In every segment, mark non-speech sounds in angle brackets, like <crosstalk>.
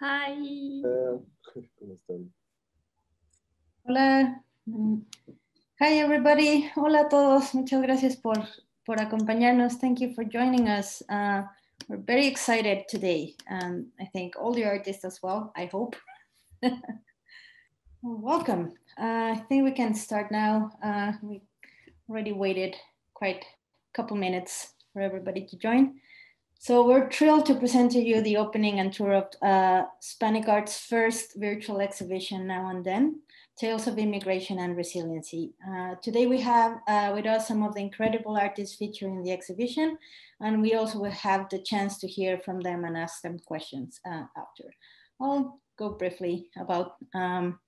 Hi. <laughs> ¿Cómo están? Hola. Hi, everybody. Hola a todos. Muchas gracias por, por acompañarnos. Thank you for joining us. Uh, we're very excited today. And I think all the artists as well, I hope. <laughs> well, welcome. Uh, I think we can start now. Uh, we already waited quite a couple minutes for everybody to join. So we're thrilled to present to you the opening and tour of uh, SpanicArts' first virtual exhibition, Now and Then, Tales of Immigration and Resiliency. Uh, today we have uh, with us some of the incredible artists featuring in the exhibition, and we also will have the chance to hear from them and ask them questions uh, after. I'll go briefly about um,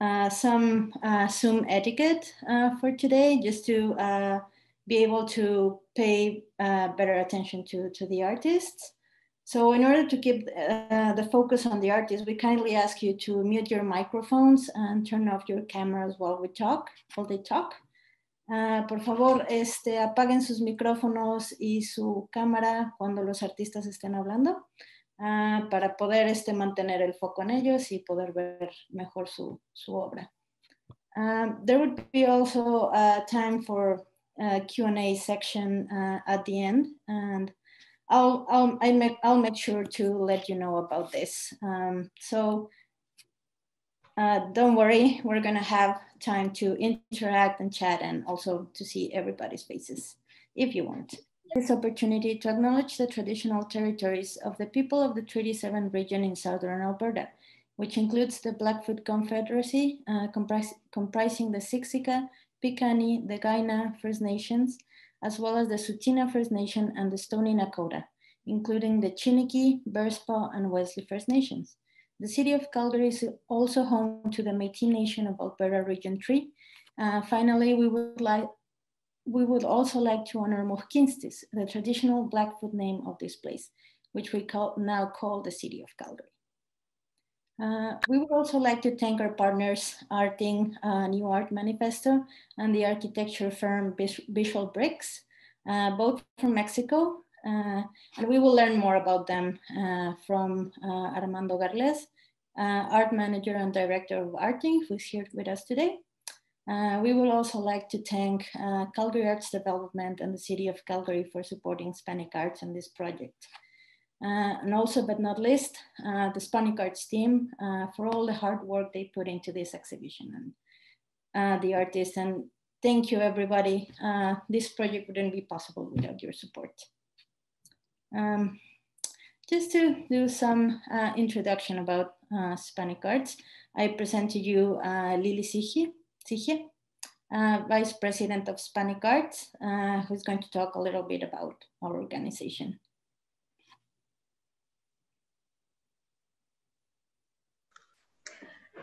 uh, some uh, Zoom etiquette for today, just to be able to pay uh, better attention to, to the artists. So in order to keep uh, the focus on the artist, we kindly ask you to mute your microphones and turn off your cameras while we talk, while they talk. Uh, por favor, este, apaguen sus micrófonos y su cámara cuando los artistas estén hablando uh, para poder este, mantener el foco en ellos y poder ver mejor su, su obra. Um, there would be also time for uh, Q&A section uh, at the end. And I'll, I'll, I make, I'll make sure to let you know about this. Um, so uh, don't worry, we're gonna have time to interact and chat and also to see everybody's faces if you want. This opportunity to acknowledge the traditional territories of the people of the Treaty 7 region in Southern Alberta, which includes the Blackfoot Confederacy, uh, compris comprising the Siksika, Piikani, the Kainai First Nations, as well as the Tsuut'ina First Nation and the Stoney Nakoda, including the Chiniki, Bearspaw, and Wesley First Nations. The city of Calgary is also home to the Métis Nation of Alberta Region 3. Uh, finally, we would like we would also like to honor Mohkinstis, the traditional Blackfoot name of this place, which we call, now call the city of Calgary. Uh, we would also like to thank our partners, Arting uh, New Art Manifesto and the architecture firm Visual Bricks, uh, both from Mexico. Uh, and we will learn more about them uh, from Armando Garles, art manager and director of Arting, who's here with us today. we would also like to thank Calgary Arts Development and the City of Calgary for supporting SpanicArts in this project. Uh, and also, but not least, uh, the SpanicArts team uh, for all the hard work they put into this exhibition and the artists. And thank you, everybody. this project wouldn't be possible without your support. Um, just to do some uh, introduction about uh, SpanicArts, I present to you uh, Lili Sige, Sige Vice President of SpanicArts, who's going to talk a little bit about our organization.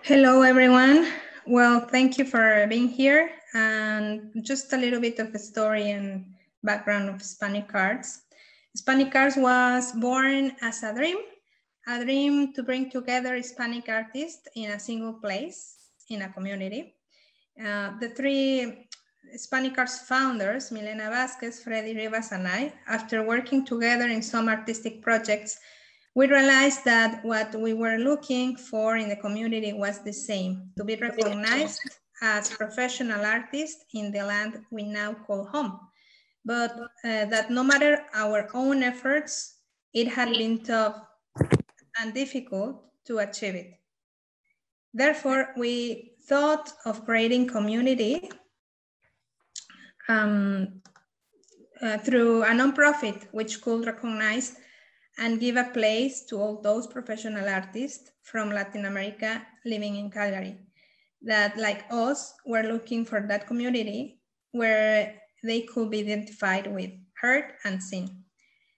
Hello, everyone. Well, thank you for being here. And just a little bit of a story and background of SpanicArts. Hispanic Arts was born as a dream, a dream to bring together Hispanic artists in a single place, in a community. Uh, the three SpanicArts founders, Milena Vasquez, Fredy Rivas, and I, after working together in some artistic projects, we realized that what we were looking for in the community was the same, to be recognized as professional artists in the land we now call home. But uh, that no matter our own efforts, it had been tough and difficult to achieve it. Therefore, we thought of creating community um, uh, through a nonprofit which could recognize and give a place to all those professional artists from Latin America living in Calgary that, like us, were looking for that community where they could be identified with, heard, and seen.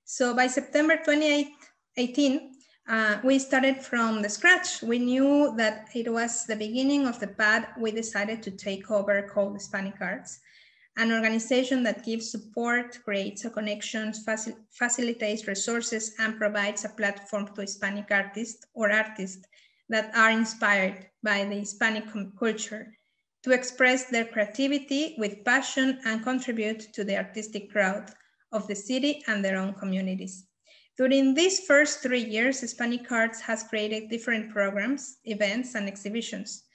So by September 2018, uh, we started from the scratch. We knew that it was the beginning of the path we decided to take over called SpanicArts an organization that gives support, creates a connection, facil facilitates resources, and provides a platform to Hispanic artists or artists that are inspired by the Hispanic culture to express their creativity with passion and contribute to the artistic growth of the city and their own communities. During these first three years, SpanicArts has created different programs, events, and exhibitions.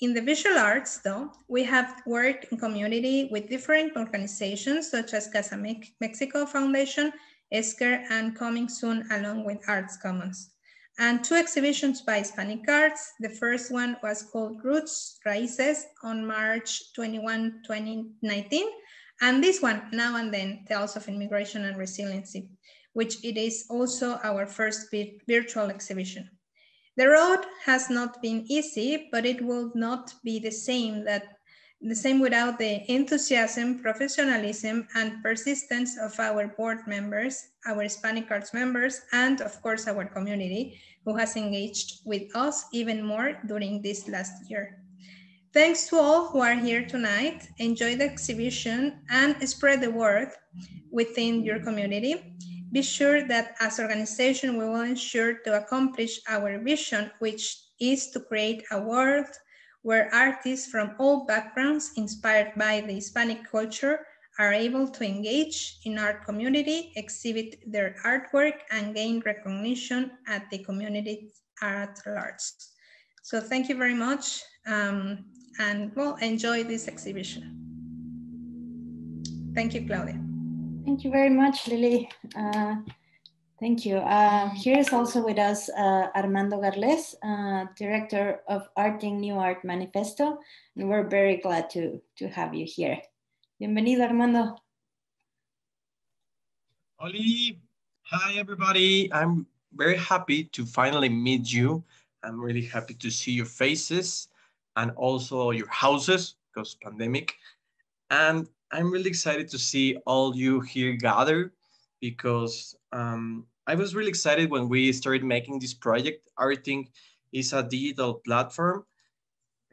In the visual arts, though, we have worked in community with different organizations such as Casa Mexico Foundation, ESCAR, and coming soon along with Arts Commons. And two exhibitions by SpanicArts. The first one was called Roots, Raíces on March 21, 2019. And this one, Now and Then, Tales of Immigration and Resiliency, which it is also our first virtual exhibition. The road has not been easy, but it will not be the same that the same without the enthusiasm, professionalism, and persistence of our board members, our SpanicArts members, and of course our community, who has engaged with us even more during this last year. Thanks to all who are here tonight. Enjoy the exhibition and spread the word within your community. Be sure that as organization, we will ensure to accomplish our vision, which is to create a world where artists from all backgrounds inspired by the Hispanic culture are able to engage in our community, exhibit their artwork, and gain recognition at the community at large. So thank you very much, um, and well, enjoy this exhibition. Thank you, Claudia. Thank you very much, Lily. Uh, thank you. Uh, here is also with us uh, Armando Garles, uh, Director of Arting New Art Manifesto, and we're very glad to, to have you here. Bienvenido, Armando. Oli, hi everybody. I'm very happy to finally meet you. I'm really happy to see your faces and also your houses because pandemic. And I'm really excited to see all you here gather because um, I was really excited when we started making this project. Arting is a digital platform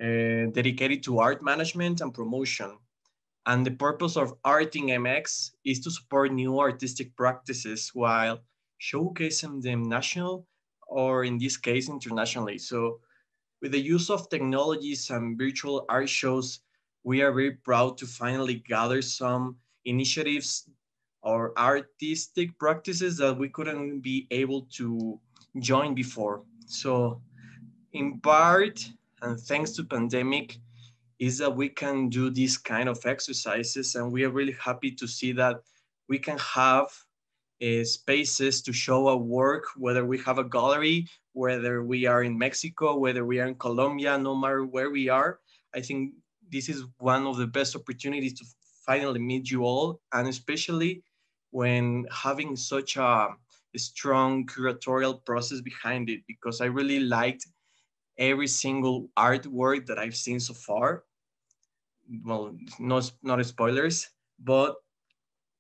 uh, dedicated to art management and promotion. And the purpose of Arting MX is to support new artistic practices while showcasing them national or in this case internationally. So with the use of technologies and virtual art shows, we are very proud to finally gather some initiatives or artistic practices that we couldn't be able to join before. So in part, and thanks to pandemic, is that we can do these kind of exercises and we are really happy to see that we can have uh, spaces to show our work, whether we have a gallery, whether we are in Mexico, whether we are in Colombia, no matter where we are. I think this is one of the best opportunities to finally meet you all, and especially when having such a, a strong curatorial process behind it, because I really liked every single artwork that I've seen so far. Well, no, not spoilers, but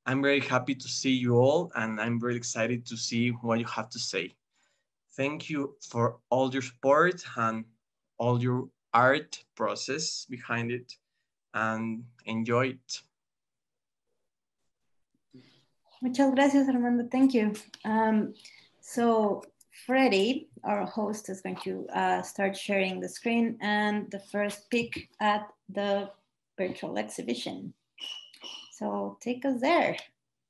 I'm very happy to see you all, and I'm very excited to see what you have to say. Thank you for all your support and all your art process behind it and enjoy it. Muchas gracias, Armando. Thank you. Um, so Freddie, our host, is going to uh, start sharing the screen and the first peek at the virtual exhibition. So take us there.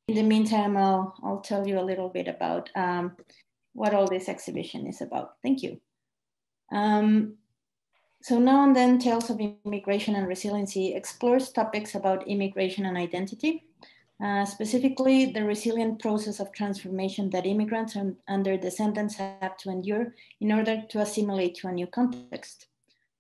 In the meantime, I'll, I'll tell you a little bit about um, what all this exhibition is about. Thank you. Um, so now and then Tales of Immigration and Resiliency explores topics about immigration and identity, uh, specifically the resilient process of transformation that immigrants and, and, their descendants have to endure in order to assimilate to a new context.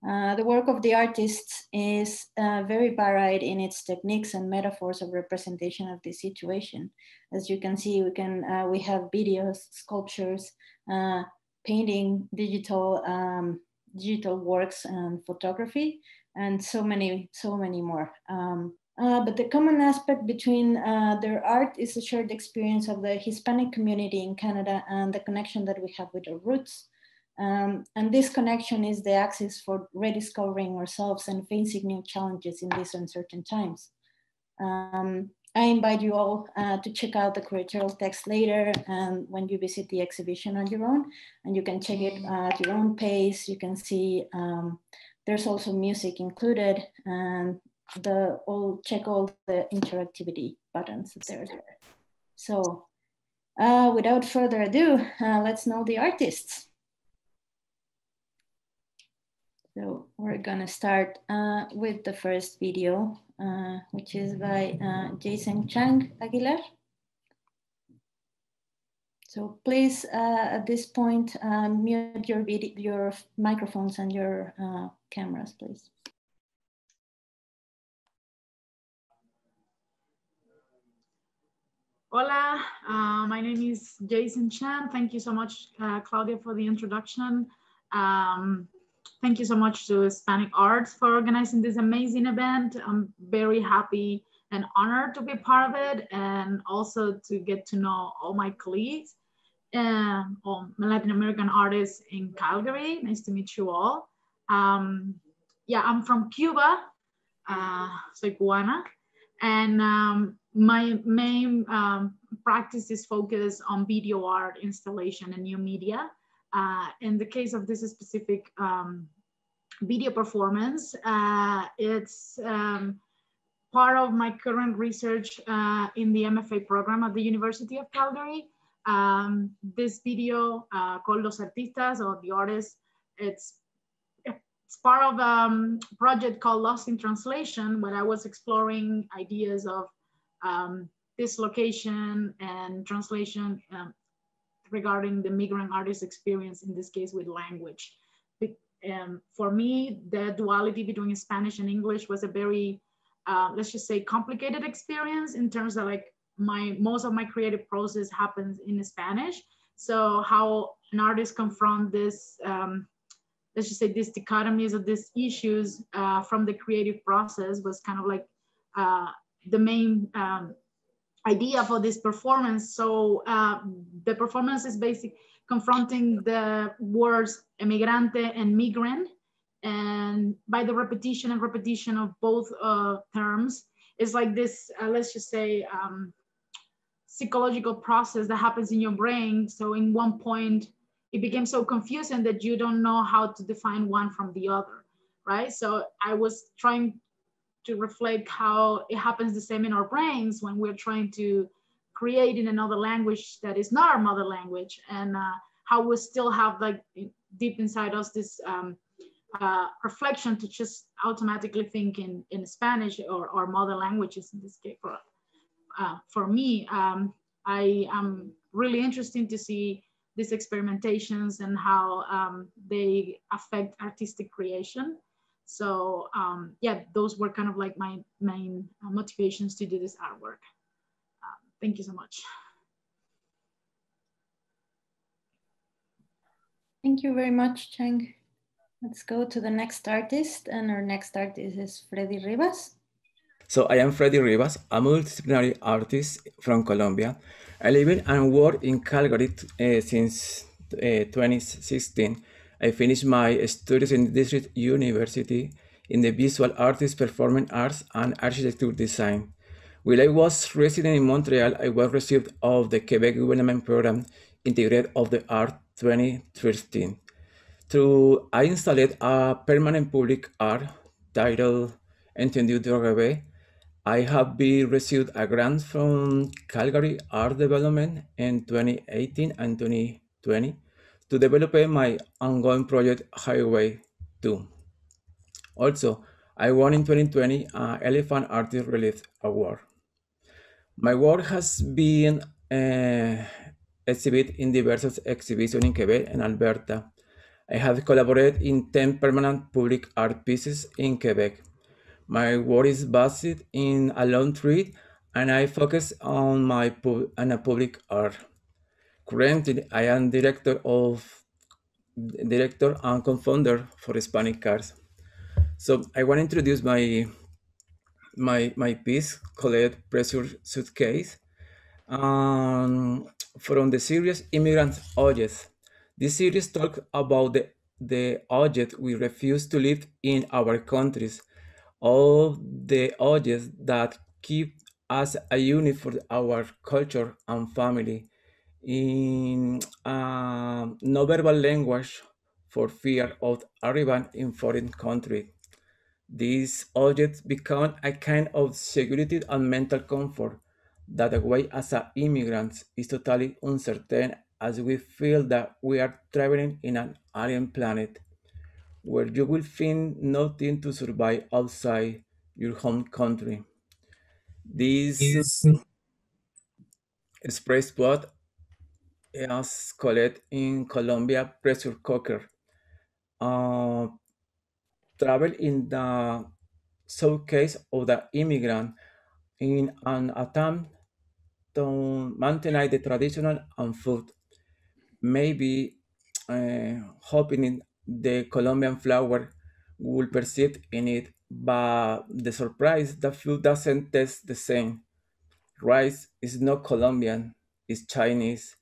Uh, the work of the artists is uh, very varied in its techniques and metaphors of representation of the situation. As you can see, we can uh, we have videos, sculptures, uh, painting, digital um, digital works and photography, and so many, so many more. Um, uh, but the common aspect between uh, their art is a shared experience of the Hispanic community in Canada and the connection that we have with our roots. Um, and this connection is the axis for rediscovering ourselves and facing new challenges in these uncertain times. Um, I invite you all uh, to check out the curatorial text later and when you visit the exhibition on your own and you can check it at your own pace. You can see um, there's also music included and the all check all the interactivity buttons that there. So uh, without further ado, uh, let's know the artists. So we're gonna start uh, with the first video, uh, which is by uh, Yeisen Chang Aguilar. So please, uh, at this point, mute your, video, your microphones and your cameras, please. Hola, uh, my name is Yeisen Chang. Thank you so much, uh, Claudia, for the introduction. Um, thank you so much to SpanicArts for organizing this amazing event. I'm very happy and honored to be part of it and also to get to know all my colleagues and all Latin American artists in Calgary. Nice to meet you all. Um, yeah, I'm from Cuba, uh, soy cubana, and um, my main um, practice is focused on video art installation and new media. Uh, in the case of this specific um, video performance, uh, it's um, part of my current research uh, in the MFA program at the University of Calgary. Um, this video uh, called Los Artistas or The Artists, it's it's part of a um, project called Lost in Translation, where I was exploring ideas of um, dislocation and translation um, regarding the migrant artist experience, in this case with language. Um, for me, the duality between Spanish and English was a very, uh, let's just say, complicated experience in terms of like my most of my creative process happens in Spanish. So how an artist confront this, um, let's just say, these dichotomies of these issues uh, from the creative process was kind of like uh, the main um, idea for this performance. So uh, the performance is basically confronting the words emigrante and migrant. And by the repetition and repetition of both uh, terms, it's like this, uh, let's just say, um, psychological process that happens in your brain. So in one point, it became so confusing that you don't know how to define one from the other, right? So I was trying to reflect how it happens the same in our brains when we're trying to create in another language that is not our mother language and uh, how we still have like deep inside us this um, uh, reflection to just automatically think in, in Spanish or, or mother languages in this case. For, uh, for me, um, I am really interested to see these experimentations and how um, they affect artistic creation. So um, yeah, those were kind of like my main uh, motivations to do this artwork. Uh, thank you so much. Thank you very much, Chang. Let's go to the next artist, and our next artist is Fredy Rivas. So I am Fredy Rivas, a multidisciplinary artist from Colombia. I live and work in Calgary uh, since uh, 2016 I finished my studies in District University in the Visual Arts, Performing Arts, and Architecture Design. While I was resident in Montreal, I was received of the Quebec Government Program Integrated of the Art 2013. Through I installed a permanent public art titled Entendu de I have been received a grant from Calgary Art Development in 2018 and 2020 to develop my ongoing project Highway 2. Also, I won in 2020 an Elephant Artist Relief Award. My work has been uh, exhibited in diverse exhibitions in Quebec and Alberta. I have collaborated in 10 permanent public art pieces in Quebec. My work is based in a long thread and I focus on my on a public art. Currently, I am director of director and co-founder for SpanicArts. So I want to introduce my my my piece called Pressure Suitcase um, from the series Immigrant Objects. This series talks about the, the objects we refuse to live in our countries, all the objects that keep us a unit for our culture and family in uh, non-verbal language for fear of arriving in foreign country. These objects become a kind of security and mental comfort that the way as an immigrant is totally uncertain as we feel that we are traveling in an alien planet where you will find nothing to survive outside your home country. This express spot is called in Colombia pressure cooker. Uh, travel in the suitcase of the immigrant in an attempt to maintain the traditional and food. Maybe uh, hoping the Colombian flour will persist in it, but the surprise, the food doesn't taste the same. Rice is not Colombian, it's Chinese,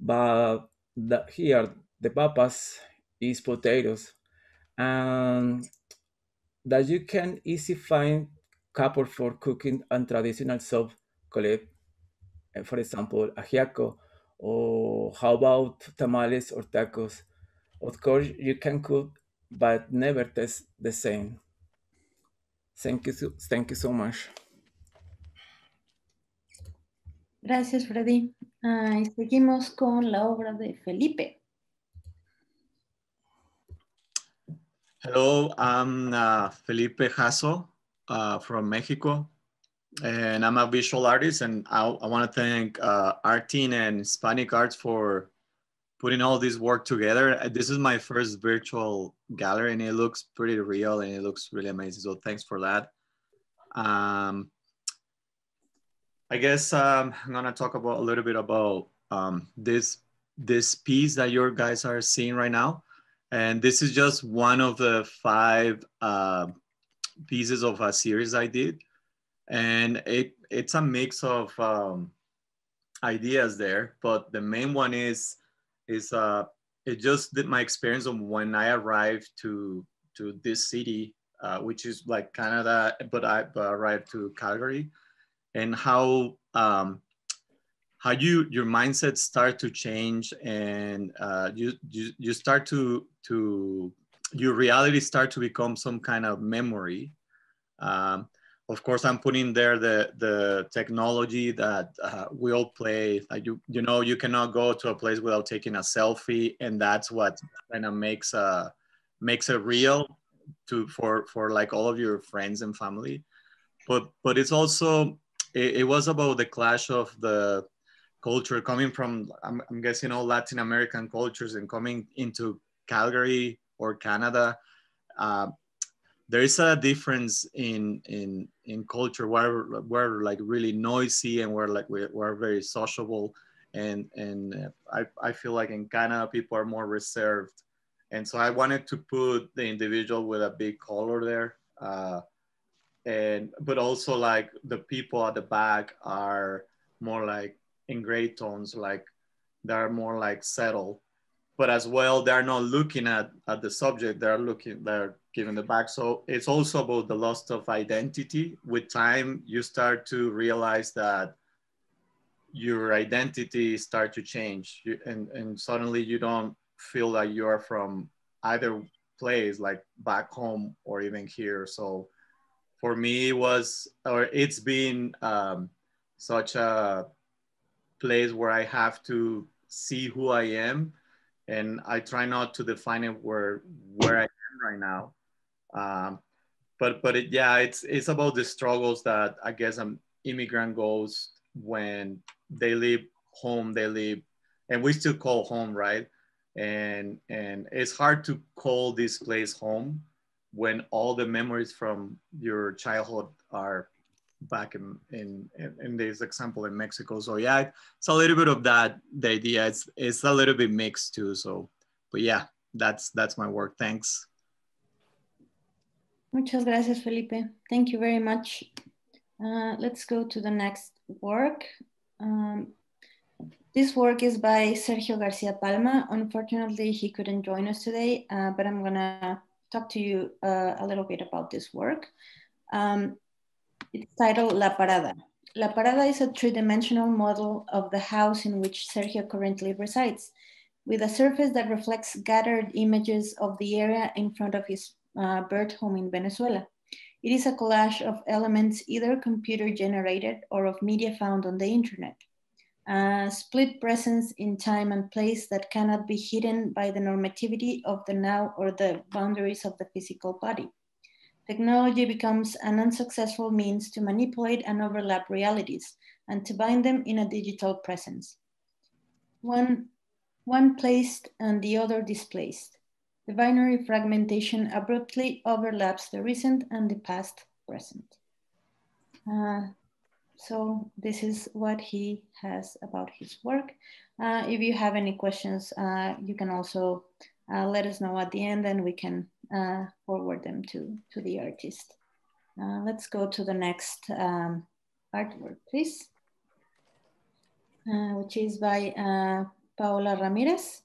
but the, here the papas is potatoes, and that you can easily find couple for cooking and traditional soup called, eh, for example, ajiaco, or how about tamales or tacos? Of course, you can cook, but never taste the same. Thank you, thank you so much. Gracias, Fredy. Uh, y seguimos con la obra de Felipe. Hello, I'm uh, Felipe Jasso uh, from Mexico, and I'm a visual artist. And I, I want to thank uh, Arting and SpanicArts for putting all this work together. Uh, this is my first virtual gallery, and it looks pretty real and it looks really amazing. So thanks for that. Um, I guess um, I'm gonna talk about a little bit about um, this this piece that your guys are seeing right now. And this is just one of the five uh, pieces of a series I did. And it, it's a mix of um, ideas there, but the main one is, is uh, it just did my experience of when I arrived to, to this city, uh, which is like Canada, but I arrived to Calgary and how um, how you your mindset start to change and uh, you, you you start to to your reality start to become some kind of memory. Um, of course, I'm putting there the the technology that uh, we all play. Like you you know you cannot go to a place without taking a selfie, and that's what kind of makes a makes it real to for for like all of your friends and family. But but it's also it, it was about the clash of the culture coming from I'm, I'm, guessing all Latin American cultures and coming into Calgary or Canada. Uh, there is a difference in in in culture where we're like really noisy and we're like we're, we're very sociable. And and I, I feel like in Canada people are more reserved. And so I wanted to put the individual with a big color there. Uh, and but also like the people at the back are more like in gray tones, like they're more like settled. But as well, they're not looking at, at the subject, they're looking, they're giving the back. So it's also about the loss of identity. With time, you start to realize that your identity start to change you, and, and suddenly you don't feel like you are from either place like back home or even here. So for me was, or it's been um, such a place where I have to see who I am, and I try not to define it where where I am right now. Um, but but it, yeah, it's it's about the struggles that I guess an immigrant goes when they leave home, they leave, and we still call home, right? And and it's hard to call this place home when all the memories from your childhood are back in, in, in this example in Mexico. So yeah, it's a little bit of that, the idea. It's, it's a little bit mixed too. So, but yeah, that's, that's my work. Thanks. Muchas gracias, Felipe. Thank you very much. Uh, let's go to the next work. Um, this work is by Sergio Garcia Palma. Unfortunately, he couldn't join us today, uh, but I'm gonna talk to you uh, a little bit about this work. Um, it's titled La Parada. La Parada is a three-dimensional model of the house in which Sergio currently resides, with a surface that reflects gathered images of the area in front of his uh, birth home in Venezuela. It is a collage of elements either computer generated or of media found on the internet. A split presence in time and place that cannot be hidden by the normativity of the now or the boundaries of the physical body. Technology becomes an unsuccessful means to manipulate and overlap realities and to bind them in a digital presence. One, one placed and the other displaced. The binary fragmentation abruptly overlaps the recent and the past present. Uh, so this is what he has about his work. Uh, if you have any questions, uh, you can also uh, let us know at the end and we can uh, forward them to, to the artist. Uh, let's go to the next um, artwork, please, uh, which is by Paola Ramirez.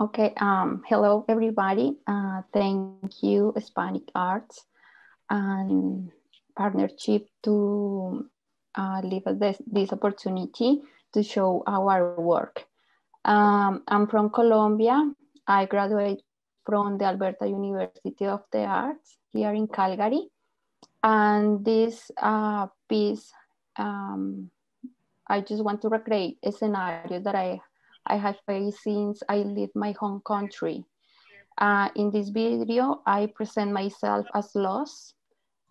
Okay, um, hello everybody. Uh, thank you, SpanicArts and partnership to uh, leave us this, this opportunity to show our work. Um, I'm from Colombia. I graduated from the Alberta University of the Arts here in Calgary. And this uh, piece, um, I just want to recreate a scenario that I I have faced since I leave my home country. Uh, in this video, I present myself as lost,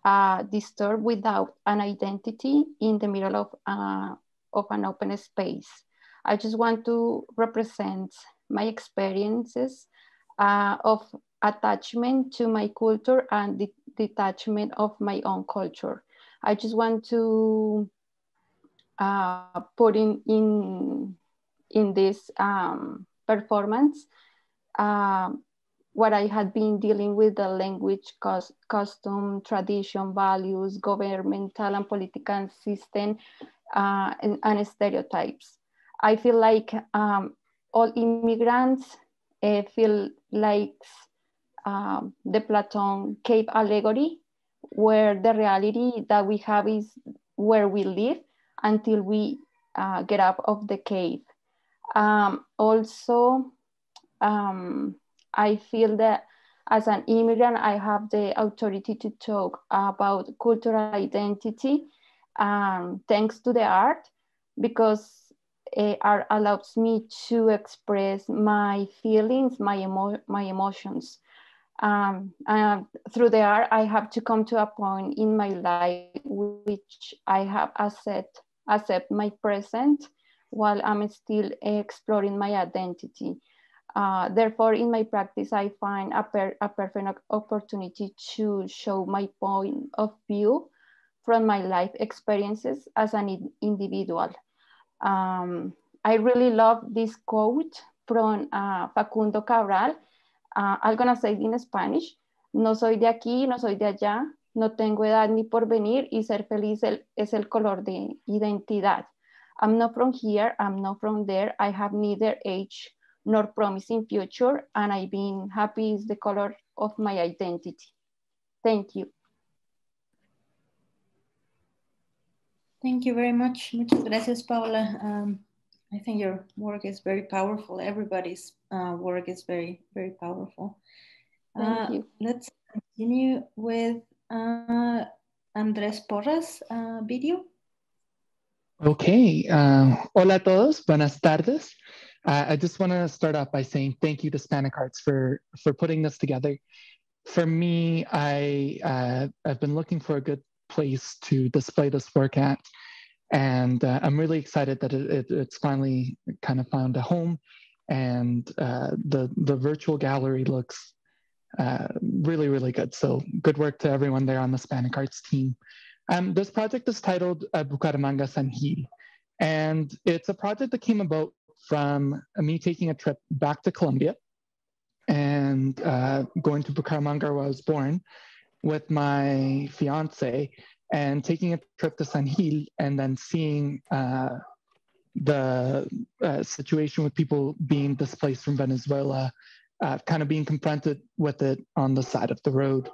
uh, disturbed without an identity in the middle of, uh, of an open space. I just want to represent my experiences uh, of attachment to my culture and the detachment of my own culture. I just want to uh, put in, in in this um, performance uh, what I had been dealing with the language, cost, custom, tradition, values, governmental and political system, uh, and, and, stereotypes. I feel like um, all immigrants uh, feel like um, the Platon cave allegory, where the reality that we have is where we live until we uh, get up of the cave. Um, also, um, I feel that as an immigrant, I have the authority to talk about cultural identity um, thanks to the art because uh, art allows me to express my feelings, my, emo my emotions. Um, through the art, I have to come to a point in my life which I have accept, accept my present while I'm still exploring my identity. Uh, therefore, in my practice, I find a, per a perfect opportunity to show my point of view from my life experiences as an individual. Um, I really love this quote from uh, Facundo Cabral. Uh, I'm gonna say it in Spanish. No soy de aquí, no soy de allá, no tengo edad ni porvenir y ser feliz el, es el color de identidad. I'm not from here, I'm not from there. I have neither age nor promising future, and I've been happy is the color of my identity. Thank you. Thank you very much. Muchas gracias, Paola. Um, I think your work is very powerful. Everybody's uh, work is very, very powerful. Thank uh, you. Let's continue with uh, Andres Porras uh, video. Okay. Uh, hola a todos. Buenas tardes. Uh, I just want to start off by saying thank you to SpanicArts for, for putting this together. For me, I, uh, I've been looking for a good place to display this work at. And uh, I'm really excited that it, it, it's finally kind of found a home. And uh, the, the virtual gallery looks uh, really, really good. So good work to everyone there on the SpanicArts team. Um, this project is titled uh, Bucaramanga San Gil, and it's a project that came about from me taking a trip back to Colombia and uh, going to Bucaramanga where I was born with my fiance and taking a trip to San Gil and then seeing uh, the uh, situation with people being displaced from Venezuela, uh, kind of being confronted with it on the side of the road.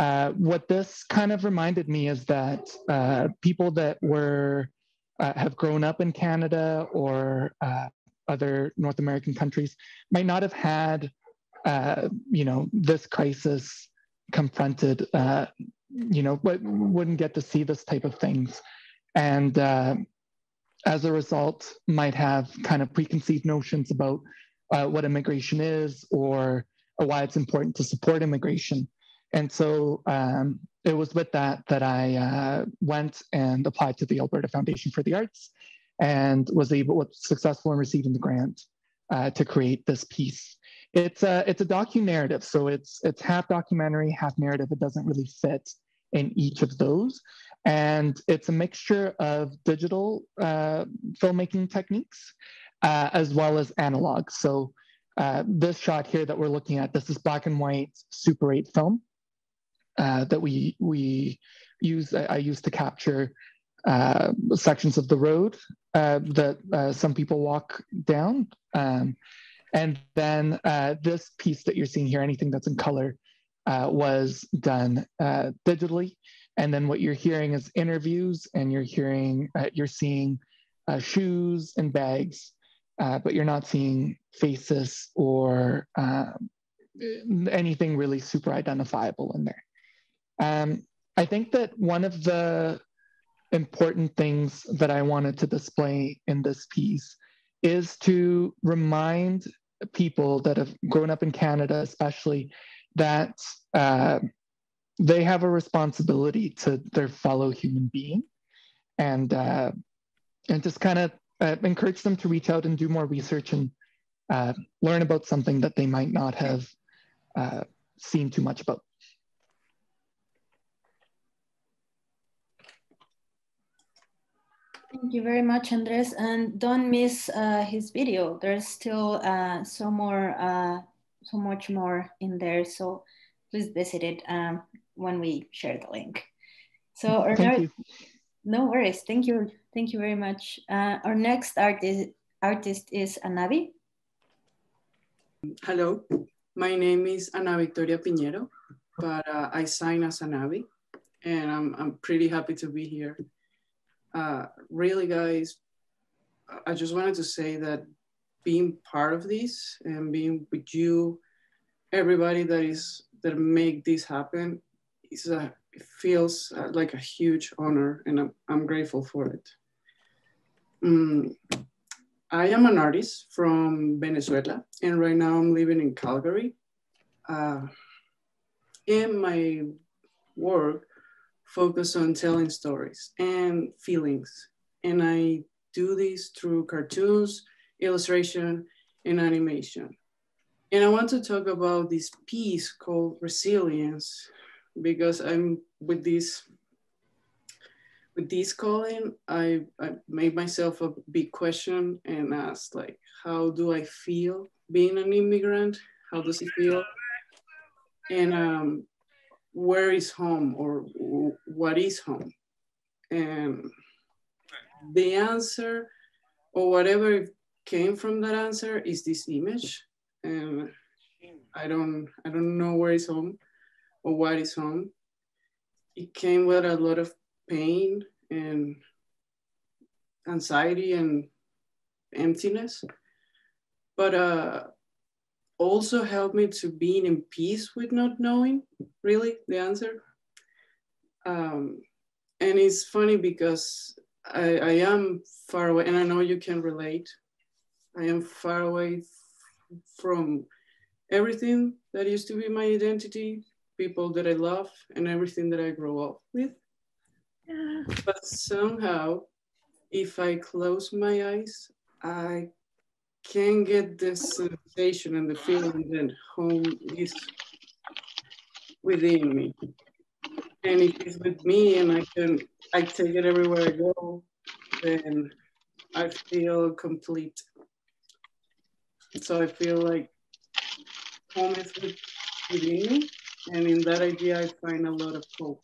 Uh, what this kind of reminded me is that uh, people that were uh, have grown up in Canada or uh, other North American countries might not have had uh, you know, this crisis confronted, you know, but wouldn't get to see this type of things. And as a result, might have kind of preconceived notions about what immigration is or why it's important to support immigration. And so um, it was with that that I uh, went and applied to the Alberta Foundation for the Arts and was able was successful in receiving the grant uh, to create this piece. It's a it's a docu narrative, so it's it's half documentary, half narrative. It doesn't really fit in each of those, and it's a mixture of digital uh, filmmaking techniques uh, as well as analog. So uh, this shot here that we're looking at, this is black and white Super 8 film uh, that we we use. I, I use to capture uh, sections of the road uh, that uh, some people walk down. Um, and then uh, this piece that you're seeing here, anything that's in color, uh, was done digitally. And then what you're hearing is interviews, and you're hearing, you're seeing shoes and bags, but you're not seeing faces or um, anything really super identifiable in there. Um, I think that one of the important things that I wanted to display in this piece is to remind people that have grown up in Canada, especially, that uh, they have a responsibility to their fellow human being, and uh, and just kind of uh, encourage them to reach out and do more research and uh, learn about something that they might not have uh, seen too much about. Thank you very much, Andres. And don't miss uh, his video. There's still uh, so more, uh, so much more in there. So please visit it um, when we share the link. So our Thank you. no worries. Thank you. Thank you very much. Uh, our next artist artist is Anavi. Hello, my name is Ana Victoria Piñero, but uh, I sign as Anavi, and I'm, I'm pretty happy to be here uh, really, guys, I just wanted to say that being part of this and being with you, everybody that is that make this happen, is a it feels uh, like a huge honor, and I'm I'm grateful for it. Um, I am an artist from Venezuela, and right now I'm living in Calgary. Uh, in my work, focus on telling stories and feelings. And I do this through cartoons, illustration, and animation. And I want to talk about this piece called resilience because I'm with this with this calling, I, I made myself a big question and asked like, how do I feel being an immigrant? How does it feel? And um, where is home or what is home? And the answer or whatever came from that answer is this image. And I don't, I don't know where is home or what is home. It came with a lot of pain and anxiety and emptiness. But uh, also helped me to being in peace with not knowing really the answer. Um, and it's funny because I, I am far away, and I know you can relate. I am far away from everything that used to be my identity, people that I love, and everything that I grow up with. Yeah. But somehow, if I close my eyes, I can get this sensation and the feeling that home is within me. And if it's with me and I can I take it everywhere I go, then I feel complete. So I feel like home is within me. And in that idea, I find a lot of hope.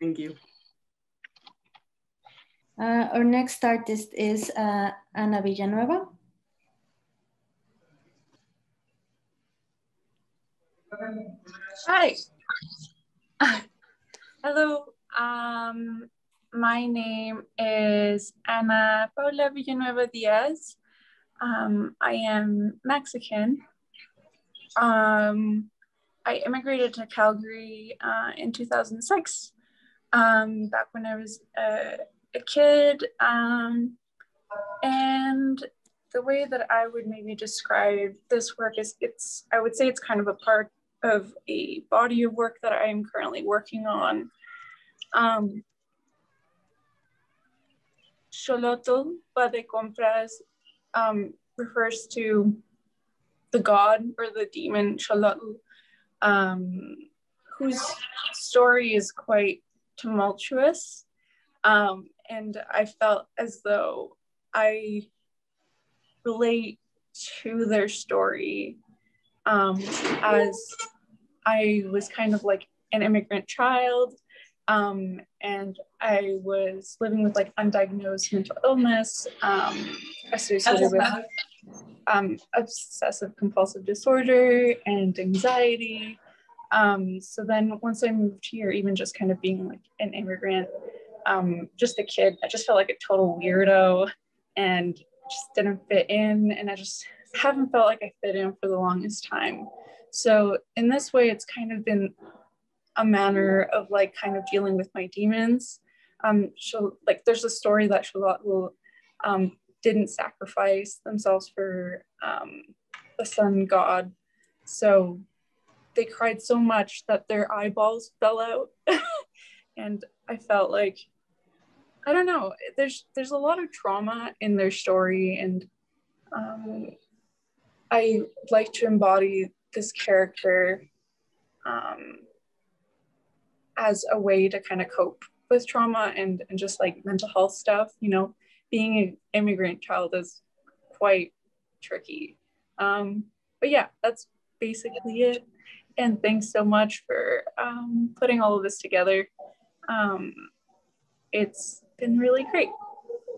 Thank you. Uh, our next artist is uh, Ana Villanueva. Hi. <laughs> Hello. Um, my name is Ana Paula Villanueva Diaz. Um, I am Mexican. Um, I immigrated to Calgary uh, in 2006, um, back when I was a, a kid. Um, and the way that I would maybe describe this work is it's, I would say it's kind of a part of a body of work that I am currently working on. Um, Xolotl de Compras um, refers to the god or the demon Xolotl, um, whose story is quite tumultuous. Um, and I felt as though I relate to their story um, as I was kind of like an immigrant child um, and I was living with like undiagnosed mental illness um, associated with um, obsessive compulsive disorder and anxiety. Um, so then once I moved here, even just kind of being like an immigrant, um, just a kid, I just felt like a total weirdo and just didn't fit in. And I just haven't felt like I fit in for the longest time. So in this way, it's kind of been a manner of like kind of dealing with my demons. Um, she'll like there's a story that Xolotl um, didn't sacrifice themselves for um, the sun god, so they cried so much that their eyeballs fell out, <laughs> and I felt like I don't know. There's there's a lot of trauma in their story, and um, I like to embody this character um, as a way to kind of cope with trauma and, and just like mental health stuff. You know, being an immigrant child is quite tricky. Um, but yeah, that's basically it. And thanks so much for um, putting all of this together. Um, it's been really great.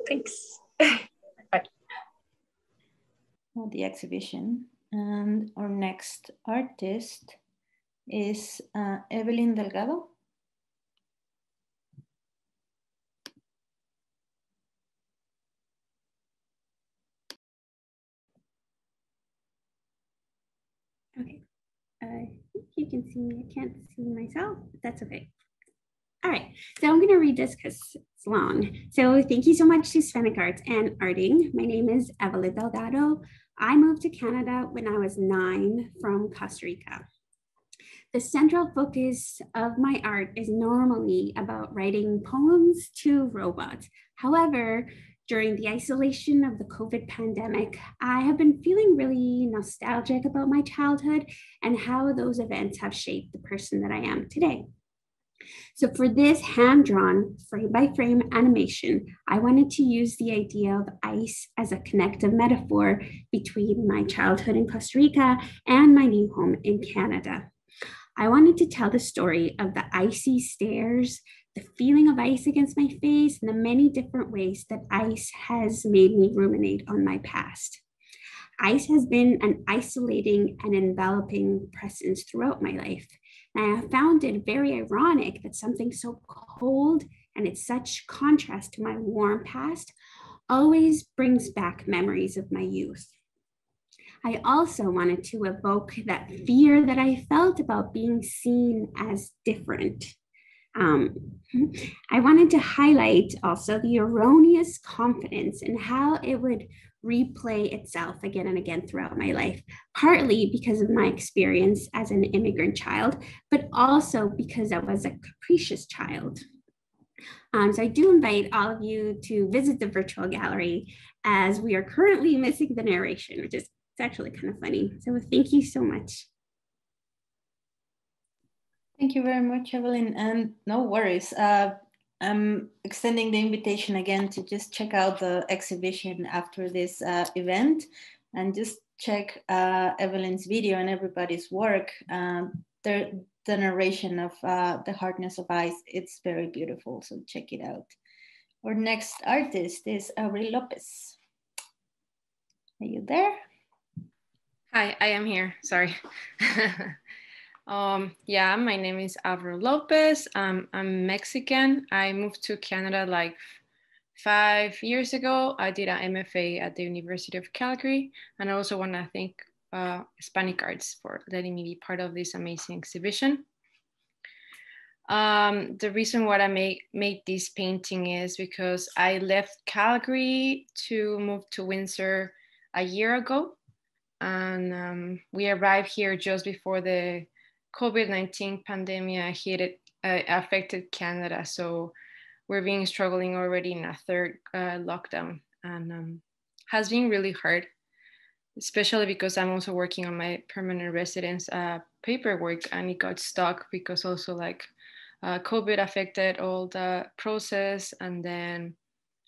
Thanks. <laughs> Bye. The exhibition. And our next artist is uh, Evelyn Delgado. Okay, I think you can see me. I can't see myself, but that's okay. All right, so I'm gonna read this because it's long. So thank you so much to SpanicArts and Arting. My name is Evelyn Delgado. I moved to Canada when I was nine from Costa Rica. The central focus of my art is normally about writing poems to robots. However, during the isolation of the COVID pandemic, I have been feeling really nostalgic about my childhood and how those events have shaped the person that I am today. So for this hand-drawn frame by frame animation, I wanted to use the idea of ice as a connective metaphor between my childhood in Costa Rica and my new home in Canada. I wanted to tell the story of the icy stairs the feeling of ice against my face, and the many different ways that ice has made me ruminate on my past. Ice has been an isolating and enveloping presence throughout my life. And I found it very ironic that something so cold and it's such contrast to my warm past always brings back memories of my youth. I also wanted to evoke that fear that I felt about being seen as different um, I wanted to highlight also the erroneous confidence and how it would replay itself again and again throughout my life, partly because of my experience as an immigrant child, but also because I was a capricious child. Um, so I do invite all of you to visit the virtual gallery as we are currently missing the narration, which is it's actually kind of funny. So thank you so much. Thank you very much, Evelyn. And no worries. Uh, I'm extending the invitation again to just check out the exhibition after this uh, event and just check uh, Evelyn's video and everybody's work. Um, the, the narration of uh, The Hardness of Ice, it's very beautiful, so check it out. Our next artist is Avril Lopez. Are you there? Hi, I am here, sorry. <laughs> Um, yeah, my name is Avril Lopez. Um, I'm Mexican. I moved to Canada like five years ago. I did an MFA at the University of Calgary. And I also want to thank uh, SpanicArts for letting me be part of this amazing exhibition. Um, the reason why I made, made this painting is because I left Calgary to move to Windsor a year ago. And um, we arrived here just before the COVID-19 pandemic hit it, uh, affected Canada. So we're being struggling already in a third uh, lockdown and um, has been really hard, especially because I'm also working on my permanent residence uh, paperwork and it got stuck because also like uh, COVID affected all the process. And then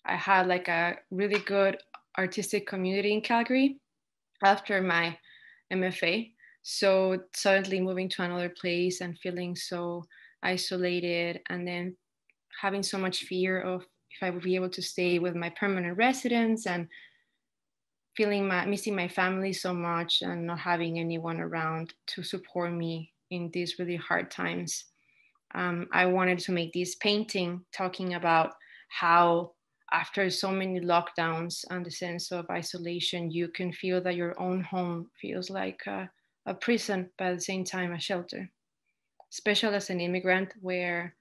I had like a really good artistic community in Calgary after my MFA. So suddenly moving to another place and feeling so isolated and then having so much fear of if I would be able to stay with my permanent residence and feeling my missing my family so much and not having anyone around to support me in these really hard times. Um, I wanted to make this painting talking about how after so many lockdowns and the sense of isolation, you can feel that your own home feels like a, a prison, but at the same time a shelter. Especially as an immigrant, where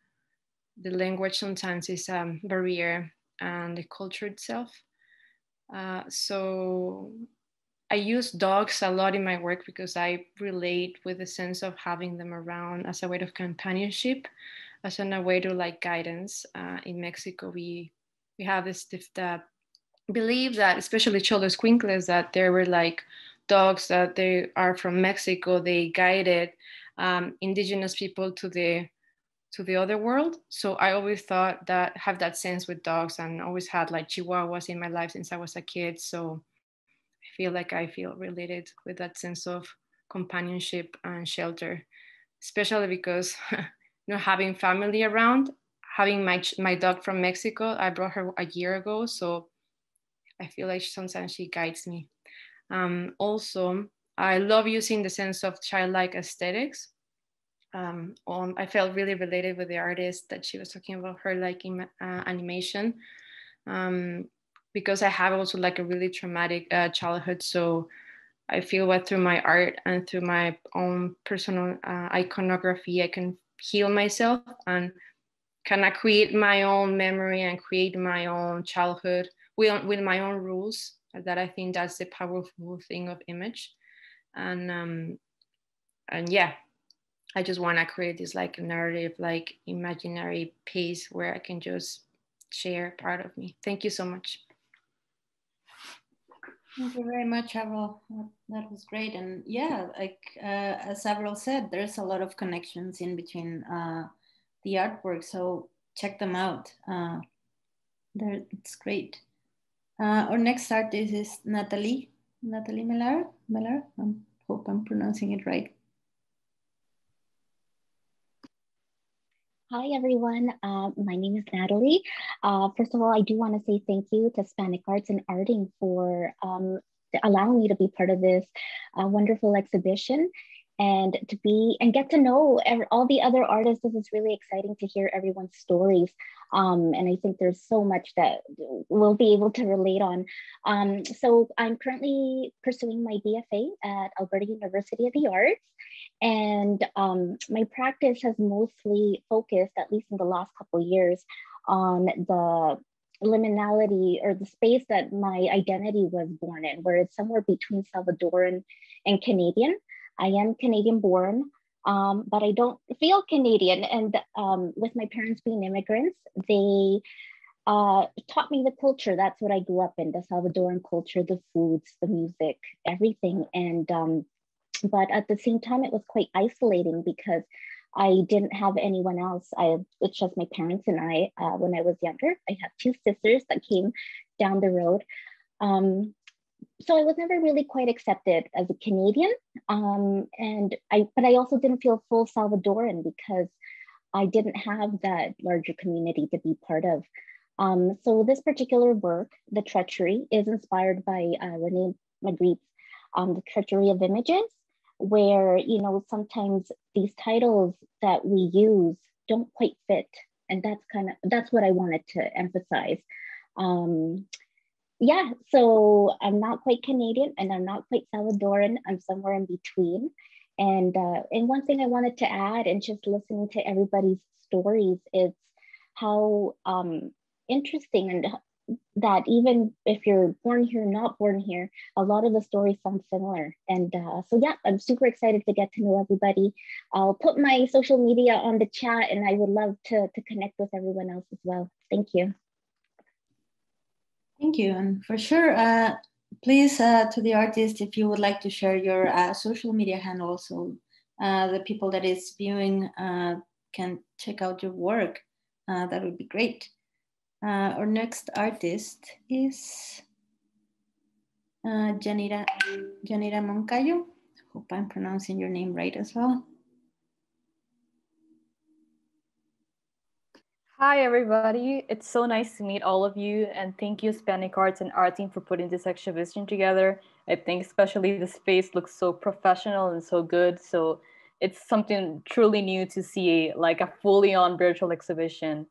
the language sometimes is a barrier and the culture itself. Uh, so I use dogs a lot in my work because I relate with the sense of having them around as a way of companionship, as a way to like guidance. Uh, in Mexico, we we have this the belief that, especially Xoloitzcuintles, that there were like dogs that they are from Mexico. They guided um, indigenous people to the to the other world. So I always thought that have that sense with dogs and always had like chihuahuas in my life since I was a kid. So I feel like I feel related with that sense of companionship and shelter, especially because <laughs> you know having family around, having my my dog from Mexico, I brought her a year ago, so I feel like sometimes she guides me. Um, also, I love using the sense of childlike aesthetics um, on, I felt really related with the artist that she was talking about her like in, uh, animation um, because I have also like a really traumatic uh, childhood. So I feel that through my art and through my own personal uh, iconography, I can heal myself and kind of create my own memory and create my own childhood with, with my own rules. That I think that's the powerful thing of image, and um, and yeah, I just want to create this like a narrative, like imaginary piece where I can just share part of me. Thank you so much. Thank you very much, Avril. That was great. And yeah, like uh, as Avril said, there's a lot of connections in between uh, the artwork. So check them out. Uh, there, it's great. Uh, our next artist is Natalie. Natalie Melara. Melara. I hope I'm pronouncing it right. Hi, everyone. Uh, my name is Natalie. Uh, first of all, I do want to say thank you to SpanicArts and Arting for um, allowing me to be part of this uh, wonderful exhibition and to be and get to know all the other artists. This is really exciting to hear everyone's stories. Um, and I think there's so much that we'll be able to relate on. Um, so I'm currently pursuing my BFA at Alberta University of the Arts. And um, my practice has mostly focused, at least in the last couple years, on the liminality or the space that my identity was born in, where it's somewhere between Salvadoran and Canadian. I am Canadian born, um, but I don't feel Canadian. And um, with my parents being immigrants, they uh, taught me the culture. That's what I grew up in the Salvadoran culture, the foods, the music, everything. And um, but at the same time, it was quite isolating because I didn't have anyone else. I it's just my parents and I. Uh, when I was younger, I have two sisters that came down the road. Um, so I was never really quite accepted as a Canadian. Um, and I, but I also didn't feel full Salvadoran because I didn't have that larger community to be part of. Um, so this particular work, The Treachery, is inspired by uh, Rene Magritte's um, The Treachery of Images, where, you know, sometimes these titles that we use don't quite fit. And that's kind of, that's what I wanted to emphasize. Um, yeah, so I'm not quite Canadian and I'm not quite Salvadoran. I'm somewhere in between. And uh, and one thing I wanted to add, and just listening to everybody's stories, is how um, interesting and that even if you're born here, not born here, a lot of the stories sound similar. And uh, so, yeah, I'm super excited to get to know everybody. I'll put my social media on the chat and I would love to, to connect with everyone else as well. Thank you. Thank you. And for sure, uh, please, uh, to the artist, if you would like to share your uh, social media handle so uh, the people that is viewing uh, can check out your work, uh, that would be great. our next artist is Janira, Janira Moncayo. Hope I'm pronouncing your name right as well. Hi, everybody. It's so nice to meet all of you. And thank you, SpanicArts and Arting, for putting this exhibition together. I think especially the space looks so professional and so good. So it's something truly new to see, like a fully on virtual exhibition.